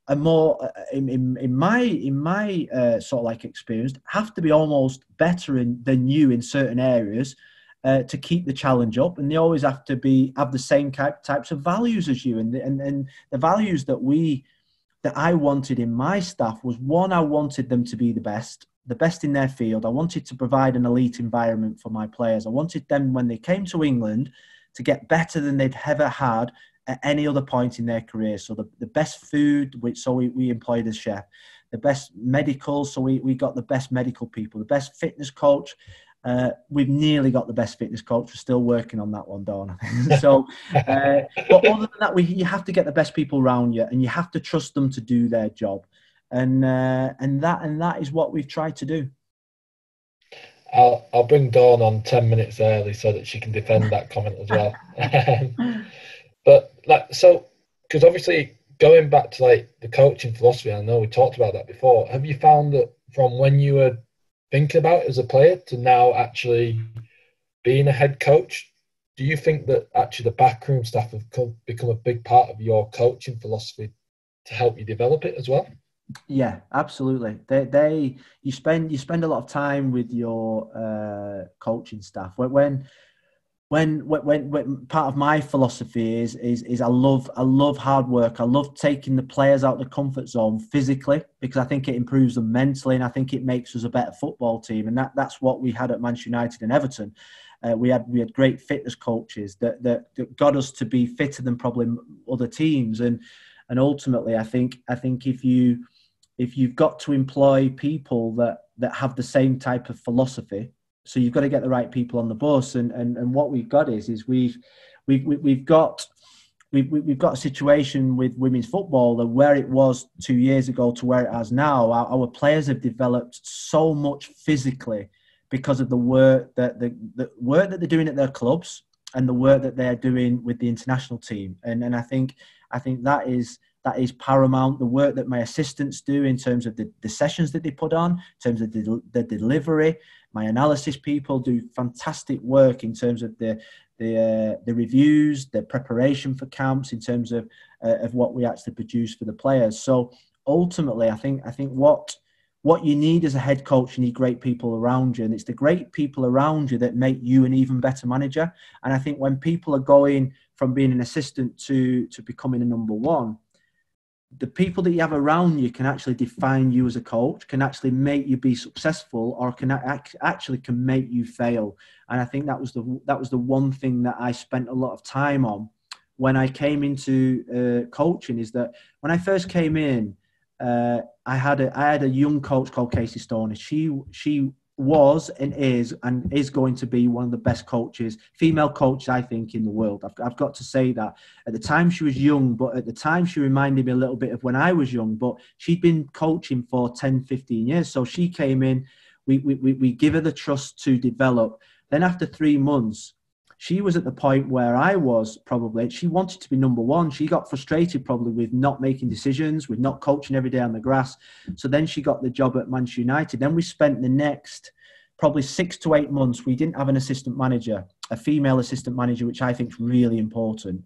are more uh, in, in, in my in my uh, sort of like experience have to be almost better in, than you in certain areas uh, to keep the challenge up. And they always have to be have the same type, types of values as you. And, the, and and the values that we that I wanted in my staff was one I wanted them to be the best the best in their field. I wanted to provide an elite environment for my players. I wanted them when they came to England to get better than they'd ever had at any other point in their career. So the, the best food, which so we, we employed a chef, the best medical, so we, we got the best medical people, the best fitness coach. Uh, we've nearly got the best fitness coach. We're still working on that one, Dawn. so, uh, but other than that, we you have to get the best people around you, and you have to trust them to do their job, and uh, and that and that is what we've tried to do. I'll I'll bring Dawn on ten minutes early so that she can defend that comment as well. But like so, because obviously going back to like the coaching philosophy, I know we talked about that before. Have you found that from when you were thinking about it as a player to now actually being a head coach, do you think that actually the backroom staff have come, become a big part of your coaching philosophy to help you develop it as well? Yeah, absolutely. They, they, you spend you spend a lot of time with your uh, coaching staff. When, when when, when, when part of my philosophy is, is is I love I love hard work. I love taking the players out of the comfort zone physically because I think it improves them mentally and I think it makes us a better football team. And that, that's what we had at Manchester United and Everton. Uh, we had we had great fitness coaches that, that, that got us to be fitter than probably other teams. And and ultimately, I think I think if you if you've got to employ people that that have the same type of philosophy so you've got to get the right people on the bus. And and, and what we've got is is we've we've we've got we've, we've got a situation with women's football that where it was two years ago to where it has now our, our players have developed so much physically because of the work that the, the work that they're doing at their clubs and the work that they're doing with the international team. And and I think I think that is that is paramount. The work that my assistants do in terms of the, the sessions that they put on, in terms of the, the delivery, my analysis people do fantastic work in terms of the the uh, the reviews, the preparation for camps, in terms of uh, of what we actually produce for the players. So ultimately, I think I think what what you need as a head coach, you need great people around you, and it's the great people around you that make you an even better manager. And I think when people are going from being an assistant to to becoming a number one, the people that you have around you can actually define you as a coach, can actually make you be successful, or can actually can make you fail. And I think that was the that was the one thing that I spent a lot of time on when I came into uh, coaching. Is that when I first came in, uh, I had a I had a young coach called Casey Stoney. She she was and is and is going to be one of the best coaches, female coaches, I think, in the world. I've, I've got to say that. At the time, she was young, but at the time, she reminded me a little bit of when I was young. But she'd been coaching for 10, 15 years. So she came in, we, we, we give her the trust to develop. Then, after three months, she was at the point where I was probably. She wanted to be number one. She got frustrated probably with not making decisions, with not coaching every day on the grass. So then she got the job at Manchester United. Then we spent the next probably six to eight months. We didn't have an assistant manager, a female assistant manager, which I think is really important.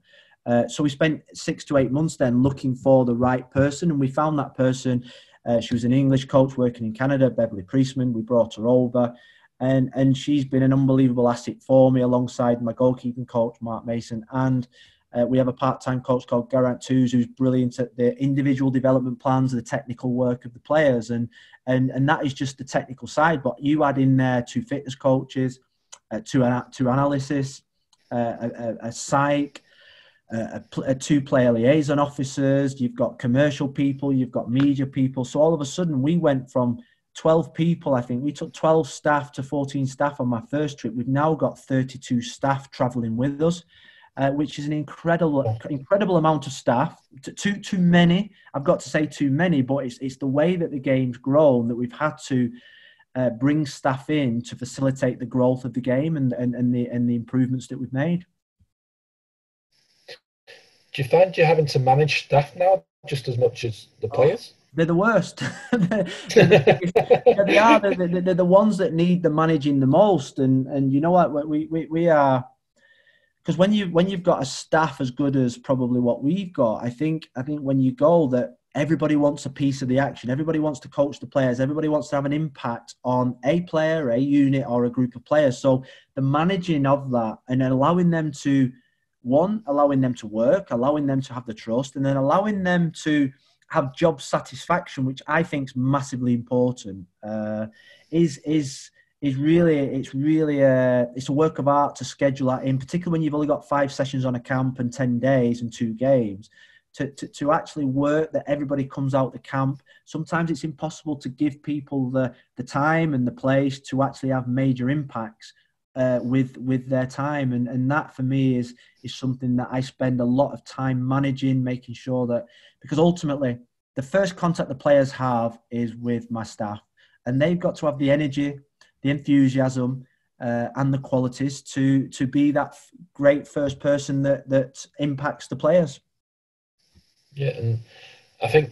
Uh, so we spent six to eight months then looking for the right person, and we found that person. Uh, she was an English coach working in Canada, Beverly Priestman. We brought her over and and she's been an unbelievable asset for me alongside my goalkeeping coach Mark Mason and uh, we have a part-time coach called Geraint Twose who's brilliant at the individual development plans, the technical work of the players, and and and that is just the technical side. But you add in there two fitness coaches, uh, two two analysis, uh, a, a, psych, a, a two player liaison officers. You've got commercial people, you've got media people. So all of a sudden, we went from 12 people, I think. We took 12 staff to 14 staff on my first trip. We've now got 32 staff traveling with us, uh, which is an incredible, incredible amount of staff. Too, too many. I've got to say too many, but it's, it's the way that the game's grown that we've had to uh, bring staff in to facilitate the growth of the game and, and, and, the, and the improvements that we've made. Do you find you're having to manage staff now just as much as the oh, players? They're the worst. they're, they're, they are. They're, they're, the ones that need the managing the most. And and you know what? We we, we are because when you when you've got a staff as good as probably what we've got, I think I think when you go that everybody wants a piece of the action. Everybody wants to coach the players. Everybody wants to have an impact on a player, a unit, or a group of players. So the managing of that and allowing them to one, allowing them to work, allowing them to have the trust, and then allowing them to have job satisfaction, which I think is massively important, uh, is is is really it's really a it's a work of art to schedule that in, particularly when you've only got five sessions on a camp and ten days and two games. To, to, to actually work that everybody comes out the camp. Sometimes it's impossible to give people the, the time and the place to actually have major impacts uh, with with their time. And and that for me is is something that I spend a lot of time managing making sure that because ultimately the first contact the players have is with my staff. And they've got to have the energy the enthusiasm uh, and the qualities to to be that f- great first person that that impacts the players. Yeah and I think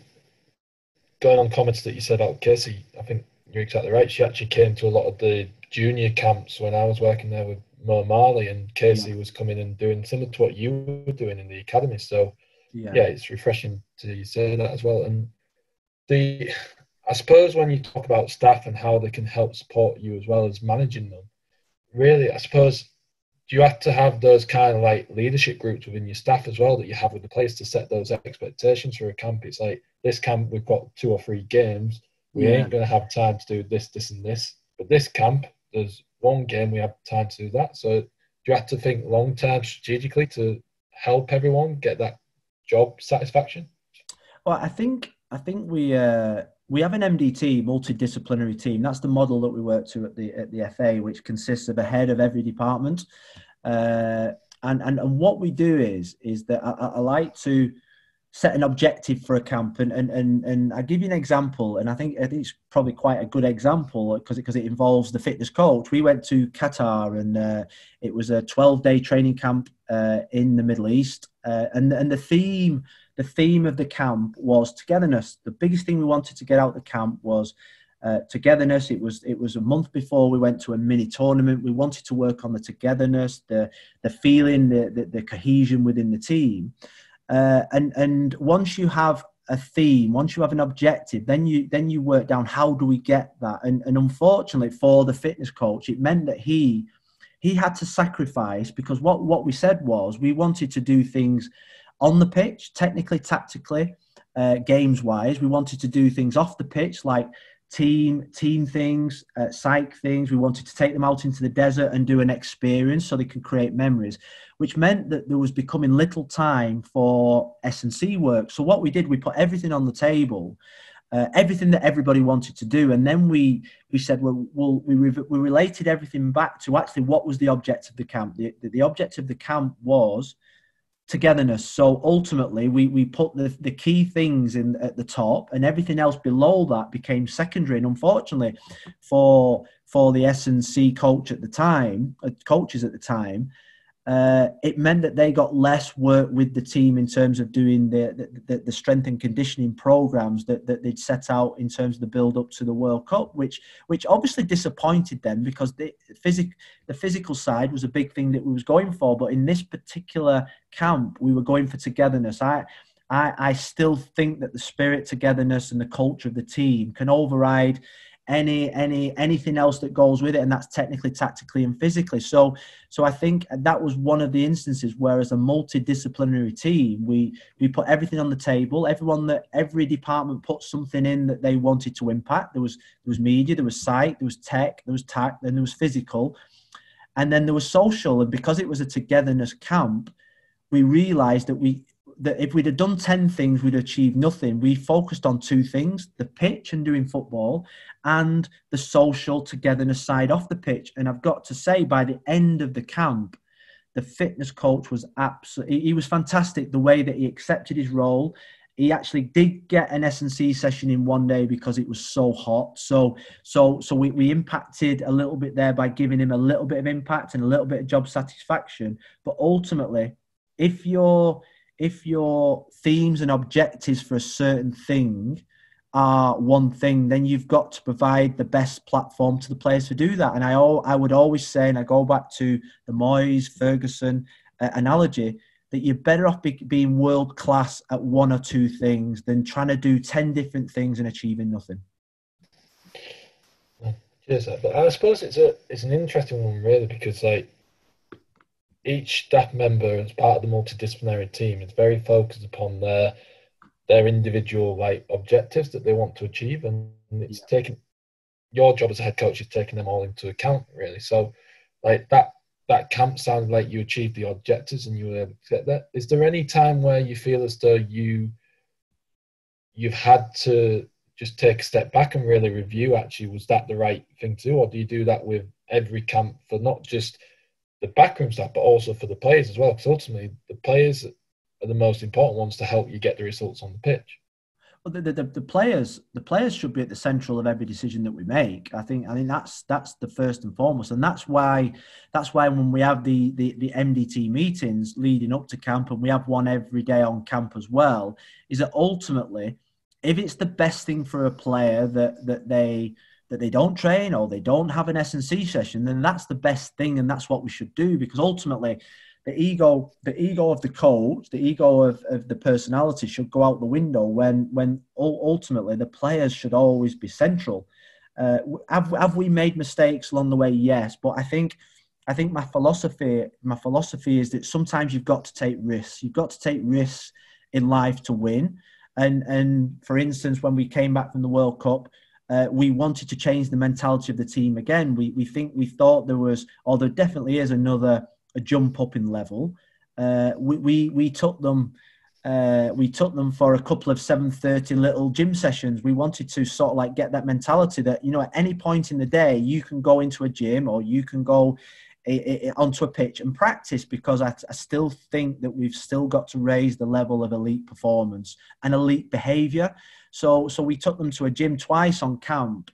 going on comments that you said about Casey I think you're exactly right she actually came to a lot of the junior camps when I was working there with Mo Marley and Casey yeah. was coming and doing similar to what you were doing in the academy. So yeah. yeah, it's refreshing to say that as well. And the I suppose when you talk about staff and how they can help support you as well as managing them, really, I suppose do you have to have those kind of like leadership groups within your staff as well that you have with the players to set those expectations for a camp? It's like this camp we've got two or three games. We yeah. ain't going to have time to do this, this, and this. But this camp, there's one game we have time to do that. So you have to think long term strategically to help everyone get that job satisfaction? Well, I think I think we uh, we have an MDT multidisciplinary team. That's the model that we work to at the at the FA, which consists of a head of every department. Uh, and, and and what we do is is that I, I like to set an objective for a camp and and and, and I give you an example and I think, I think it's probably quite a good example because because it, it, involves the fitness coach we went to Qatar and uh, it was a 12 day training camp uh, in the Middle East uh, and and the theme the theme of the camp was togetherness the biggest thing we wanted to get out of the camp was uh, togetherness. It was it was a month before we went to a mini tournament. We wanted to work on the togetherness, the the feeling, the the, the cohesion within the team. Uh, and and once you have a theme, once you have an objective, then you then you work down how do we get that. And and unfortunately for the fitness coach, it meant that he he had to sacrifice because what what we said was we wanted to do things on the pitch, technically, tactically. uh, games wise. We wanted to do things off the pitch like team team things, uh, psych things. We wanted to take them out into the desert and do an experience so they can create memories, which meant that there was becoming little time for S and C work. So what we did, we put everything on the table. Uh, everything that everybody wanted to do, and then we we said well, we'll we we related everything back to actually what was the object of the camp. The, the, the object of the camp was togetherness. So ultimately, we, we put the, the key things in at the top, and everything else below that became secondary. And unfortunately, for for the S and C coach at the time, uh, coaches at the time, uh, it meant that they got less work with the team in terms of doing the, the, the, strength and conditioning programs that, that they'd set out in terms of the build up to the World Cup, which which obviously disappointed them because the physic the physical side was a big thing that we was going for, but in this particular camp we were going for togetherness. I I, I still think that the spirit, togetherness, and the culture of the team can override any any anything else that goes with it and that's technically tactically and physically. So so i think that was one of the instances where as a multidisciplinary team we we put everything on the table. Everyone that every department put something in that they wanted to impact. There was there was media there was site there was tech there was tact then there was physical. And then there was social. And because it was a togetherness camp we realized that we that if we'd have done 10 things, we'd achieve nothing. We focused on two things the pitch and doing football, and the social togetherness side off the pitch. And I've got to say, by the end of the camp, the fitness coach was absolutely, he was fantastic the way that he accepted his role. He actually did get an S&C session in one day because it was so hot. So, so, so we, we impacted a little bit there by giving him a little bit of impact and a little bit of job satisfaction. But ultimately, if you're if your themes and objectives for a certain thing are one thing, then you've got to provide the best platform to the players to do that. And I, I would always say, and I go back to the Moyes Ferguson uh, analogy, that you're better off be, being world class at one or two things than trying to do 10 different things and achieving nothing. Cheers, but I suppose it's a it's an interesting one really because like each staff member as part of the multidisciplinary team is very focused upon their their individual like objectives that they want to achieve and it's yeah. taking your job as a head coach is taking them all into account really. So like that that camp sounded like you achieved the objectives and you were able to get that is there any time where you feel as though you you've had to just take a step back and really review actually was that the right thing to do? Or do you do that with every camp for not just the backroom staff, but also for the players as well. Because ultimately, the players are the most important ones to help you get the results on the pitch. Well, the, the, the, players the players should be at the central of every decision that we make. I think I think that's that's the first and foremost, and that's why that's why when we have the, the the MDT meetings leading up to camp, and we have one every day on camp as well, is that ultimately, if it's the best thing for a player that that they that they don't train or they don't have an S&C session, then that's the best thing and that's what we should do because ultimately the ego the ego of the coach, the ego of, of the personality should go out the window when when ultimately the players should always be central. Uh, have, have we made mistakes along the way? Yes, but I think I think my philosophy my philosophy is that sometimes you've got to take risks. You've got to take risks in life to win. And and for instance, when we came back from the World Cup, uh, we wanted to change the mentality of the team again. We, we think we thought there was, or there definitely is another a jump up in level. Uh, we, we, we took them. Uh, we took them for a couple of 7.30 little gym sessions we wanted to sort of like get that mentality that you know at any point in the day you can go into a gym or you can go onto a pitch and practice because I, I, still think that we've still got to raise the level of elite performance and elite behavior. So, so we took them to a gym twice on camp.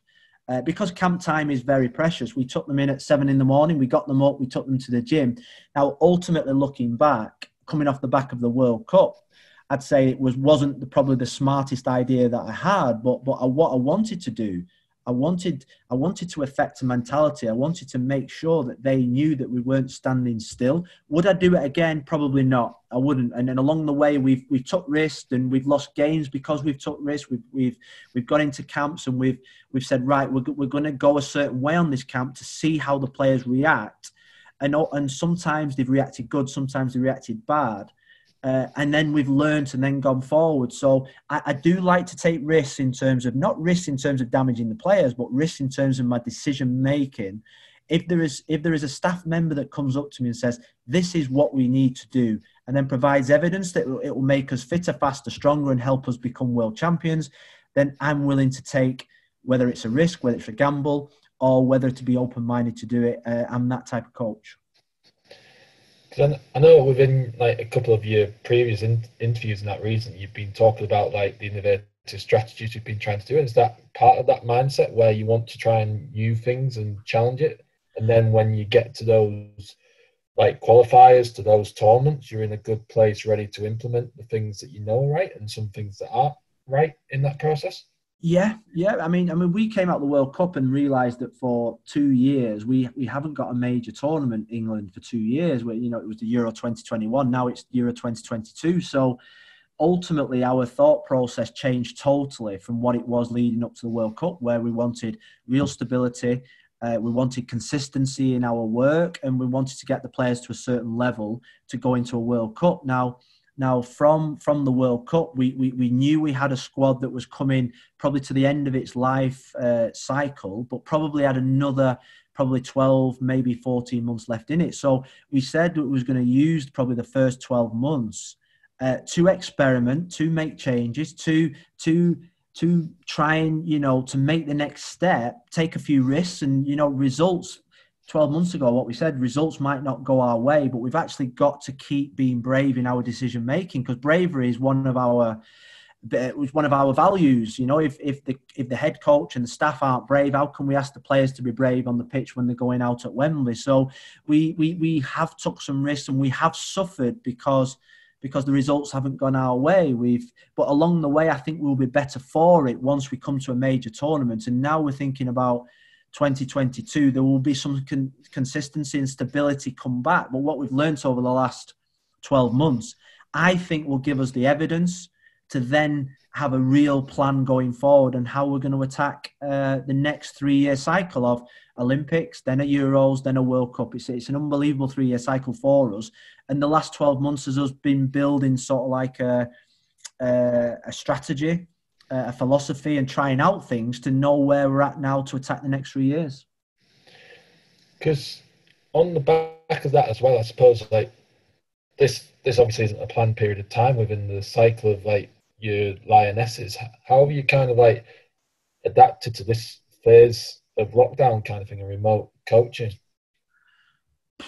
Uh, because camp time is very precious, we took them in at seven in the morning. We got them up. We took them to the gym. Now, ultimately, looking back, coming off the back of the World Cup, I'd say it was wasn't the, probably the smartest idea that I had. But but I, what I wanted to do I wanted I wanted to affect a mentality. I wanted to make sure that they knew that we weren't standing still. Would I do it again? Probably not. I wouldn't. And then along the way, we've we've took risks and we've lost games because we've took risks. We've we've we've gone into camps and we've we've said right, we're we're going to go a certain way on this camp to see how the players react. And and sometimes they've reacted good, sometimes they reacted bad. Uh, and then we've learned and then gone forward. So I, I, do like to take risks in terms of not risks in terms of damaging the players, but risks in terms of my decision making. If there is if there is a staff member that comes up to me and says this is what we need to do, and then provides evidence that it will, it will make us fitter, faster, stronger, and help us become world champions, then I'm willing to take whether it's a risk, whether it's a gamble, or whether to be open minded to do it. Uh, I'm that type of coach. I know within like a couple of your previous in, interviews in that reason, you've been talking about like the innovative strategies you've been trying to do. And Is that part of that mindset where you want to try and new things and challenge it? And then when you get to those like qualifiers to those tournaments, you're in a good place ready to implement the things that you know are right and some things that aren't right in that process? Yeah, yeah. I mean, I mean, we came out the World Cup and realised that for two years we we haven't got a major tournament England for two years. Where you know it was the Euro 2021, now it's Euro 2022. So ultimately, our thought process changed totally from what it was leading up to the World Cup, where we wanted real stability, uh, we wanted consistency in our work, and we wanted to get the players to a certain level to go into a World Cup. Now now, from from the World Cup, we, we, we knew we had a squad that was coming probably to the end of its life uh, cycle, but probably had another probably 12, maybe 14 months left in it. So we said it was going to use probably the first 12 months uh, to experiment, to make changes, to to to try and you know to make the next step, take a few risks, and you know results 12 months ago, what we said, results might not go our way, but we've actually got to keep being brave in our decision making because bravery is one of our it was one of our values. You know, if if the if the head coach and the staff aren't brave, how can we ask the players to be brave on the pitch when they're going out at Wembley? So we we we have took some risks and we have suffered because because the results haven't gone our way. We've but along the way, I think we'll be better for it once we come to a major tournament. And now we're thinking about 2022, there will be some con- consistency and stability come back. But what we've learned over the last 12 months, I think will give us the evidence to then have a real plan going forward and how we're going to attack uh, the next three year cycle of Olympics, then a Euros, then a World Cup. It's, it's an unbelievable three year cycle for us. And the last 12 months has us been building sort of like a, a, a strategy Uh, a philosophy and trying out things to know where we're at now to attack the next three years. Because on the back of that as well, I suppose like this this obviously isn't a planned period of time within the cycle of like your lionesses. How have you kind of like adapted to this phase of lockdown kind of thing and remote coaching?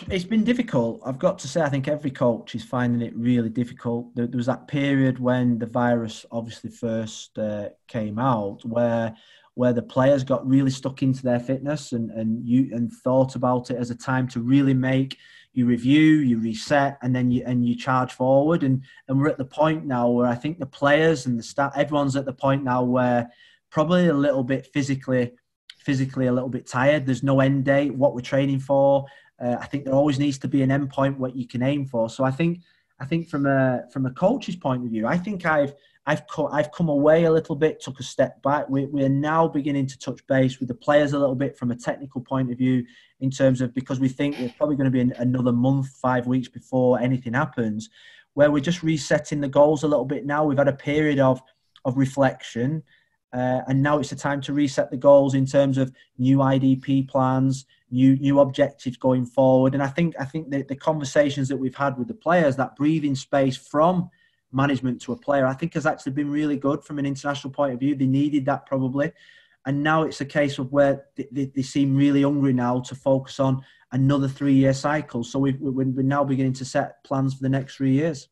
It's been difficult. I've got to say, I think every coach is finding it really difficult. There, was that period when the virus obviously first uh, came out, where where the players got really stuck into their fitness and and you and thought about it as a time to really make you review, you reset, and then you and you charge forward. And and we're at the point now where I think the players and the staff, everyone's at the point now where probably a little bit physically physically a little bit tired. There's no end date. What we're training for uh, I think there always needs to be an endpoint what you can aim for. So I think I think from a from a coach's point of view, I think I've I've co- I've come away a little bit, took a step back. We, we're now beginning to touch base with the players a little bit from a technical point of view, in terms of because we think there's probably going to be an, another month, five weeks before anything happens, where we're just resetting the goals a little bit. Now we've had a period of of reflection, uh, and now it's the time to reset the goals in terms of new IDP plans, new new objectives going forward. And I think I think the, conversations that we've had with the players, that breathing space from management to a player, I think has actually been really good from an international point of view. They needed that probably. And now it's a case of where they, they, they seem really hungry now to focus on another three year cycle. So we we're now beginning to set plans for the next three years.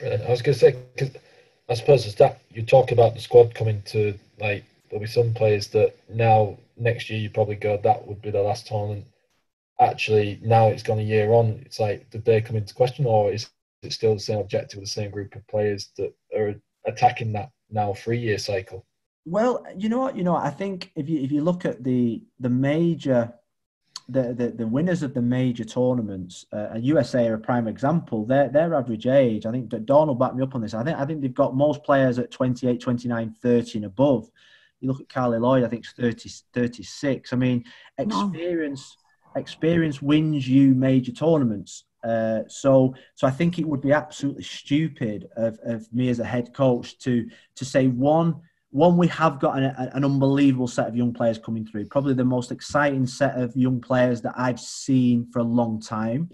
I was going to say, I suppose it's that you talk about the squad coming to like there'll be some players that now next year you probably go that would be the last tournament. Actually, now it's gone a year on. It's like did they come into question, or is it still the same objective with the same group of players that are attacking that now three year cycle? Well, you know what, you know, I think if you if you look at the the major the, the, the winners of the major tournaments, uh, USA are a prime example. Their their average age, I think Dawn will back me up on this. I think I think they've got most players at 28, 29, 30 and above. You look at Carli Lloyd, I think it's 30, 36. I mean, experience no. experience wins you major tournaments. Uh, so, so I think it would be absolutely stupid of, of me as a head coach to to say one one we have got an, an, unbelievable set of young players coming through, probably the most exciting set of young players that I've seen for a long time.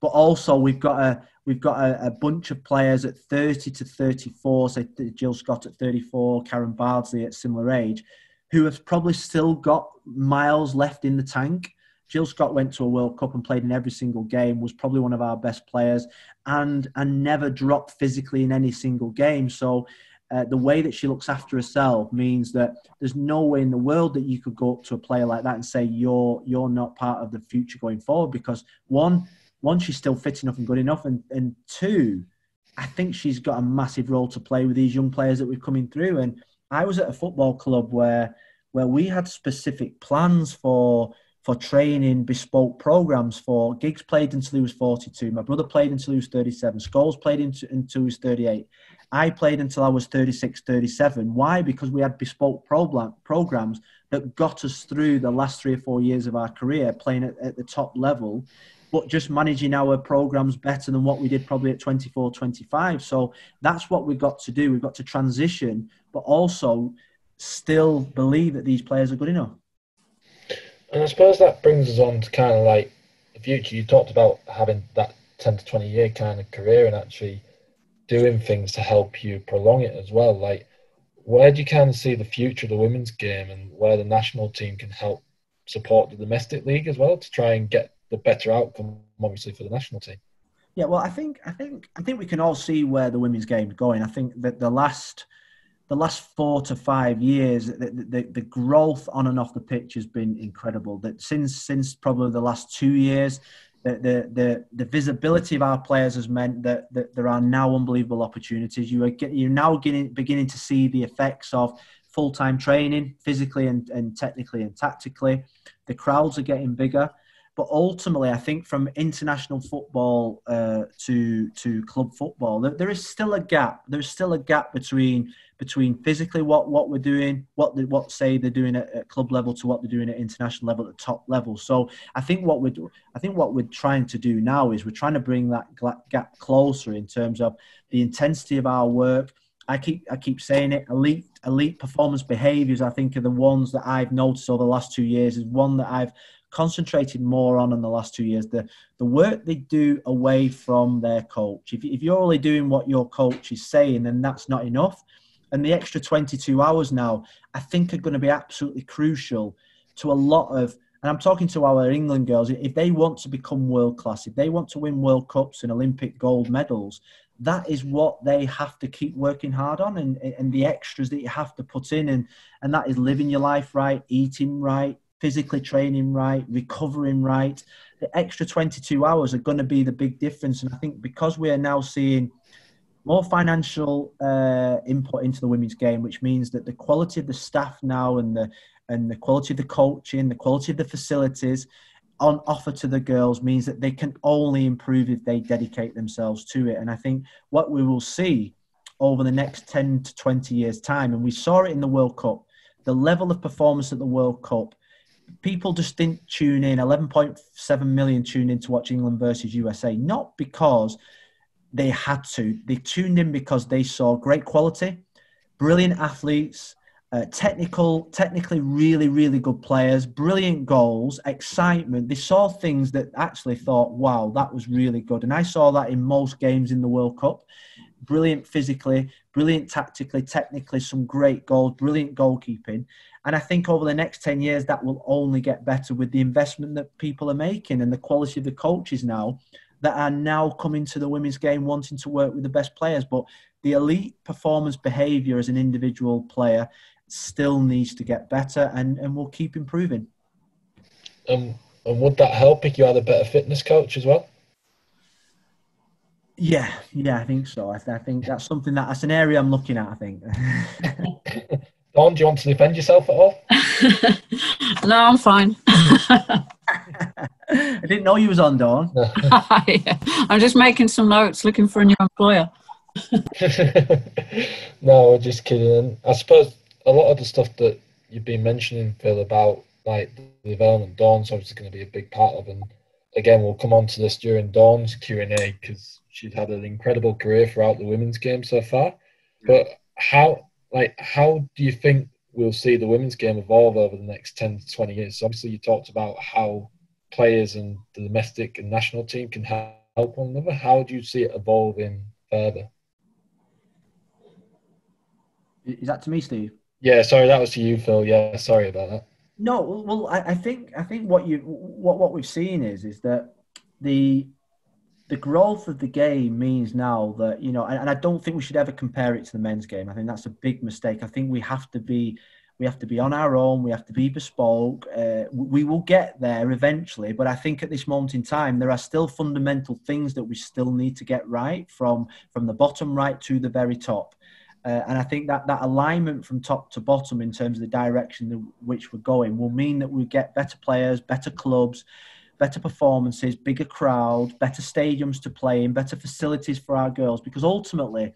But also we've got a we've got a, a bunch of players at 30 to 34, say Jill Scott at 34, Karen Bardsley at similar age, who have probably still got miles left in the tank. Jill Scott went to a World Cup and played in every single game, was probably one of our best players, and and never dropped physically in any single game. So uh, the way that she looks after herself means that there's no way in the world that you could go up to a player like that and say you're you're not part of the future going forward because one one she's still fit enough and good enough and and two I think she's got a massive role to play with these young players that we're coming through. And I was at a football club where where we had specific plans for for training bespoke programs for Giggs played until he was 42 my brother played until he was 37 Scholes played until, until he was 38 I played until I was 36, 37. Why? Because we had bespoke program, programs that got us through the last three or four years of our career playing at, at the top level, but just managing our programs better than what we did probably at 24, 25. So that's what we've got to do. We've got to transition, but also still believe that these players are good enough. And I suppose that brings us on to kind of like the future. You talked about having that 10 to 20 year kind of career and actually – doing things to help you prolong it as well. Like, where do you kind of see the future of the women's game and where the national team can help support the domestic league as well to try and get the better outcome, obviously, for the national team? Yeah, well, I think I think I think we can all see where the women's game is going. I think that the last the last four to five years, the, the, the, growth on and off the pitch has been incredible. That since since probably the last two years, the, the, the, visibility of our players has meant that, that there are now unbelievable opportunities. You are get, you're now getting, beginning to see the effects of full time training, physically and, and technically and tactically. The crowds are getting bigger. But ultimately, I think from international football uh, to to club football, there, there is still a gap. There's still a gap between between physically what, what we're doing, what the, what say they're doing at, at, club level to what they're doing at international level at top level. So I think what we're I think what we're trying to do now is we're trying to bring that gap closer in terms of the intensity of our work. I keep I keep saying it. Elite elite performance behaviours. I think are the ones that I've noticed over the last two years. Is one that I've concentrated more on in the last two years. The the work they do away from their coach. If, if you're only doing what your coach is saying, then that's not enough and the extra 22 hours now, I think are going to be absolutely crucial to a lot of. And I'm talking to our England girls. If they want to become world class, if they want to win World Cups and Olympic gold medals, that is what they have to keep working hard on, and and the extras that you have to put in, and and that is living your life right, eating right, physically training right, recovering right. The extra 22 hours are going to be the big difference, and I think because we are now seeing more financial uh, input into the women's game, which means that the quality of the staff now and the and the quality of the coaching, the quality of the facilities on offer to the girls means that they can only improve if they dedicate themselves to it. And I think what we will see over the next 10 to 20 years' time, and we saw it in the World Cup, the level of performance at the World Cup, people just didn't tune in. 11.7 million tuned in to watch England versus USA, not because they had to. They tuned in because they saw great quality, brilliant athletes, uh, technical, technically really, really good players, brilliant goals, excitement. They saw things that actually thought, wow, that was really good. And I saw that in most games in the World Cup. Brilliant physically, brilliant tactically, technically, some great goals, brilliant goalkeeping. And I think over the next 10 years, that will only get better with the investment that people are making and the quality of the coaches now that are now coming to the women's game wanting to work with the best players. But the elite performance behaviour as an individual player still needs to get better and, and will keep improving. Um, and would that help if you had a better fitness coach as well? Yeah, yeah, I think so. I, th- I think that's something that that's an area I'm looking at. I think. Dawn, do you want to defend yourself at all? no, I'm fine. I didn't know you was on, Dawn. yeah. I'm just making some notes, looking for a new employer. no, just kidding. I suppose a lot of the stuff that you've been mentioning, Phil, about like the development, Dawn's obviously going to be a big part of, and again, we'll come on to this during Dawn's Q and A because she's had an incredible career throughout the women's game so far. But how, like, how do you think we'll see the women's game evolve over the next ten to twenty years? So obviously, you talked about how players and the domestic and national team can help one another. How do you see it evolving further? Is that to me, Steve? Yeah, sorry, that was to you, Phil. Yeah, sorry about that. No, well, I, I think I think what you what what we've seen is is that the the growth of the game means now that you know, and, and I don't think we should ever compare it to the men's game. I think that's a big mistake. I think we have to be we have to be on our own. We have to be bespoke. Uh, we will get there eventually, but I think at this moment in time, there are still fundamental things that we still need to get right from from the bottom right to the very top. Uh, and I think that that alignment from top to bottom in terms of the direction in which we're going will mean that we get better players, better clubs, better performances, bigger crowd, better stadiums to play in, better facilities for our girls. Because ultimately,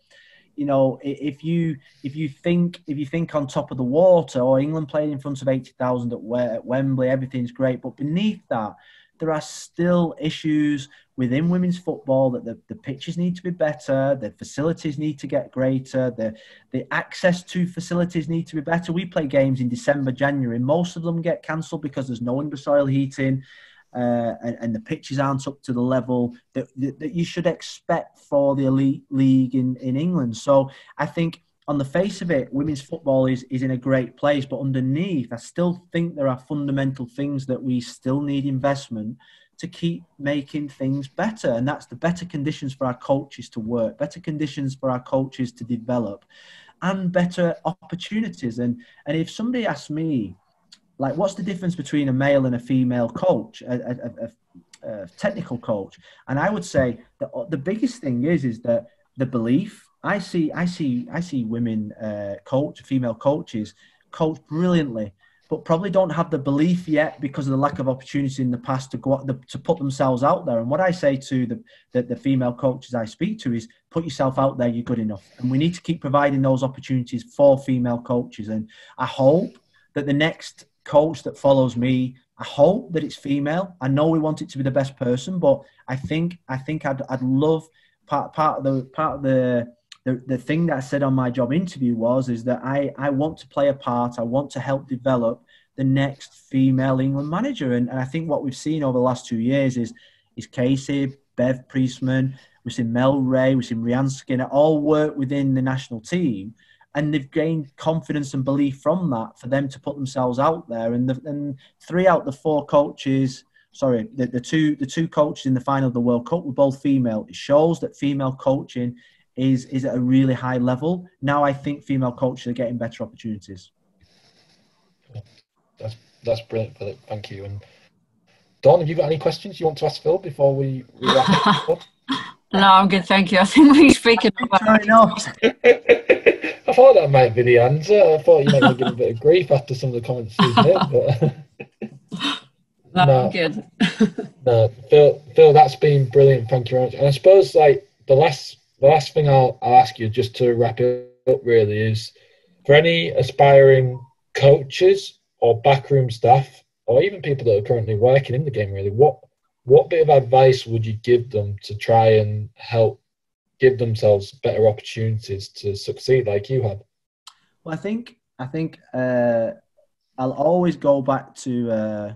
you know, if you if you think if you think on top of the water, or England playing in front of eighty thousand at, at Wembley, everything's great, but beneath that, there are still issues within women's football that the, the pitches need to be better, the facilities need to get greater, the, the access to facilities need to be better. We play games in December, January. Most of them get cancelled because there's no undersoil heating. Uh, and, and, the pitches aren't up to the level that, that, that you should expect for the elite league in, in England. So I think on the face of it, women's football is, is in a great place, but underneath, I still think there are fundamental things that we still need investment to keep making things better. And that's the better conditions for our coaches to work, better conditions for our coaches to develop, and better opportunities. And, and if somebody asks me, like, what's the difference between a male and a female coach, a, a, a, a technical coach? And I would say that the biggest thing is, is that the belief. I see, I see, I see women uh, coach, female coaches coach brilliantly but probably don't have the belief yet because of the lack of opportunity in the past to go out, the, to put themselves out there. And what I say to the, the, the female coaches I speak to is put yourself out there. You're good enough, and we need to keep providing those opportunities for female coaches. And I hope that the next coach that follows me, I hope that it's female. I know we want it to be the best person, but I think I think I'd I'd love part part of the part of the the, the thing that I said on my job interview was is that I, I want to play a part. I want to help develop the next female England manager. And, and I think what we've seen over the last two years is is Casey, Bev Priestman, we've seen Mel Ray, we've seen Rehanne Skinner all work within the national team. And they've gained confidence and belief from that for them to put themselves out there. And, the, and three out of the four coaches, sorry, the, the two the two coaches in the final of the World Cup were both female. It shows that female coaching is is at a really high level. Now I think female coaches are getting better opportunities. That's that's brilliant, Philip. Thank you. And Dawn, have you got any questions you want to ask Phil before we, we wrap up? no, I'm good, thank you. I think we're speaking about. I know. I thought that might be the answer. I thought you might be getting a bit of grief after some of the comments you made, but. no, no, good. no, Phil, Phil, that's been brilliant. Thank you very much. And I suppose like the last the last thing I'll, ask you just to wrap it up really is for any aspiring coaches or backroom staff or even people that are currently working in the game really what what bit of advice would you give them to try and help give themselves better opportunities to succeed like you have? Well i think i think uh, i'll always go back to uh,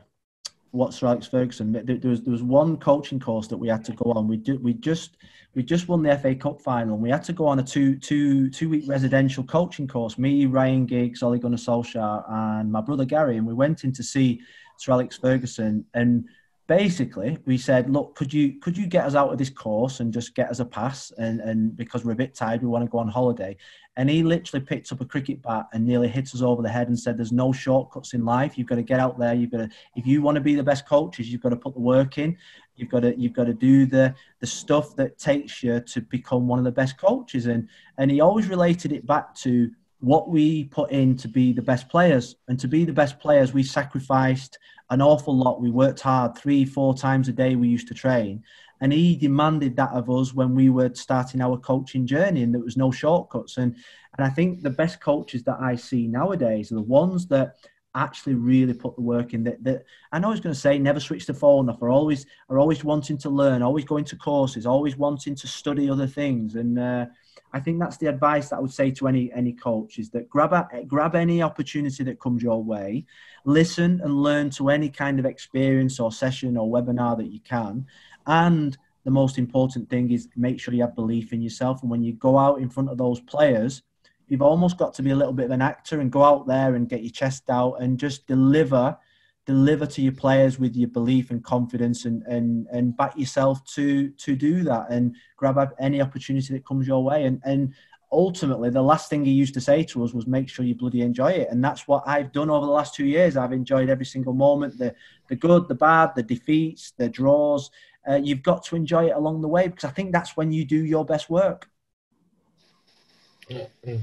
what Sir Alex Ferguson. There, was there was one coaching course that we had to go on. We do, we just we just won the FA Cup final, and we had to go on a two two two week residential coaching course. Me, Ryan Giggs, Ole Gunnar Solskjaer, and my brother Gary, and we went in to see Sir Alex Ferguson and basically we said look could you could you get us out of this course and just get us a pass? And and because we're a bit tired we want to go on holiday. And he literally picked up a cricket bat and nearly hit us over the head and said there's no shortcuts in life. You've got to get out there. You've got to if you want to be the best coaches you've got to put the work in. You've got to you've got to do the the stuff that takes you to become one of the best coaches. And and he always related it back to what we put in to be the best players and to be the best players we sacrificed an awful lot. We worked hard three, four times a day. We used to train, and he demanded that of us when we were starting our coaching journey, and there was no shortcuts. And and I think the best coaches that I see nowadays are the ones that actually really put the work in. That, that I know I was going to say never switch the phone off. Are always are always wanting to learn, always going to courses, always wanting to study other things. And uh, I think that's the advice that I would say to any any coach is that grab a, grab any opportunity that comes your way, listen and learn to any kind of experience or session or webinar that you can, and the most important thing is make sure you have belief in yourself. And when you go out in front of those players, you've almost got to be a little bit of an actor and go out there and get your chest out and just deliver deliver to your players with your belief and confidence and and and back yourself to to do that and grab any opportunity that comes your way and and ultimately the last thing he used to say to us was make sure you bloody enjoy it and that's what i've done over the last two years i've enjoyed every single moment the the good the bad the defeats the draws uh, you've got to enjoy it along the way because I think that's when you do your best work. Mm.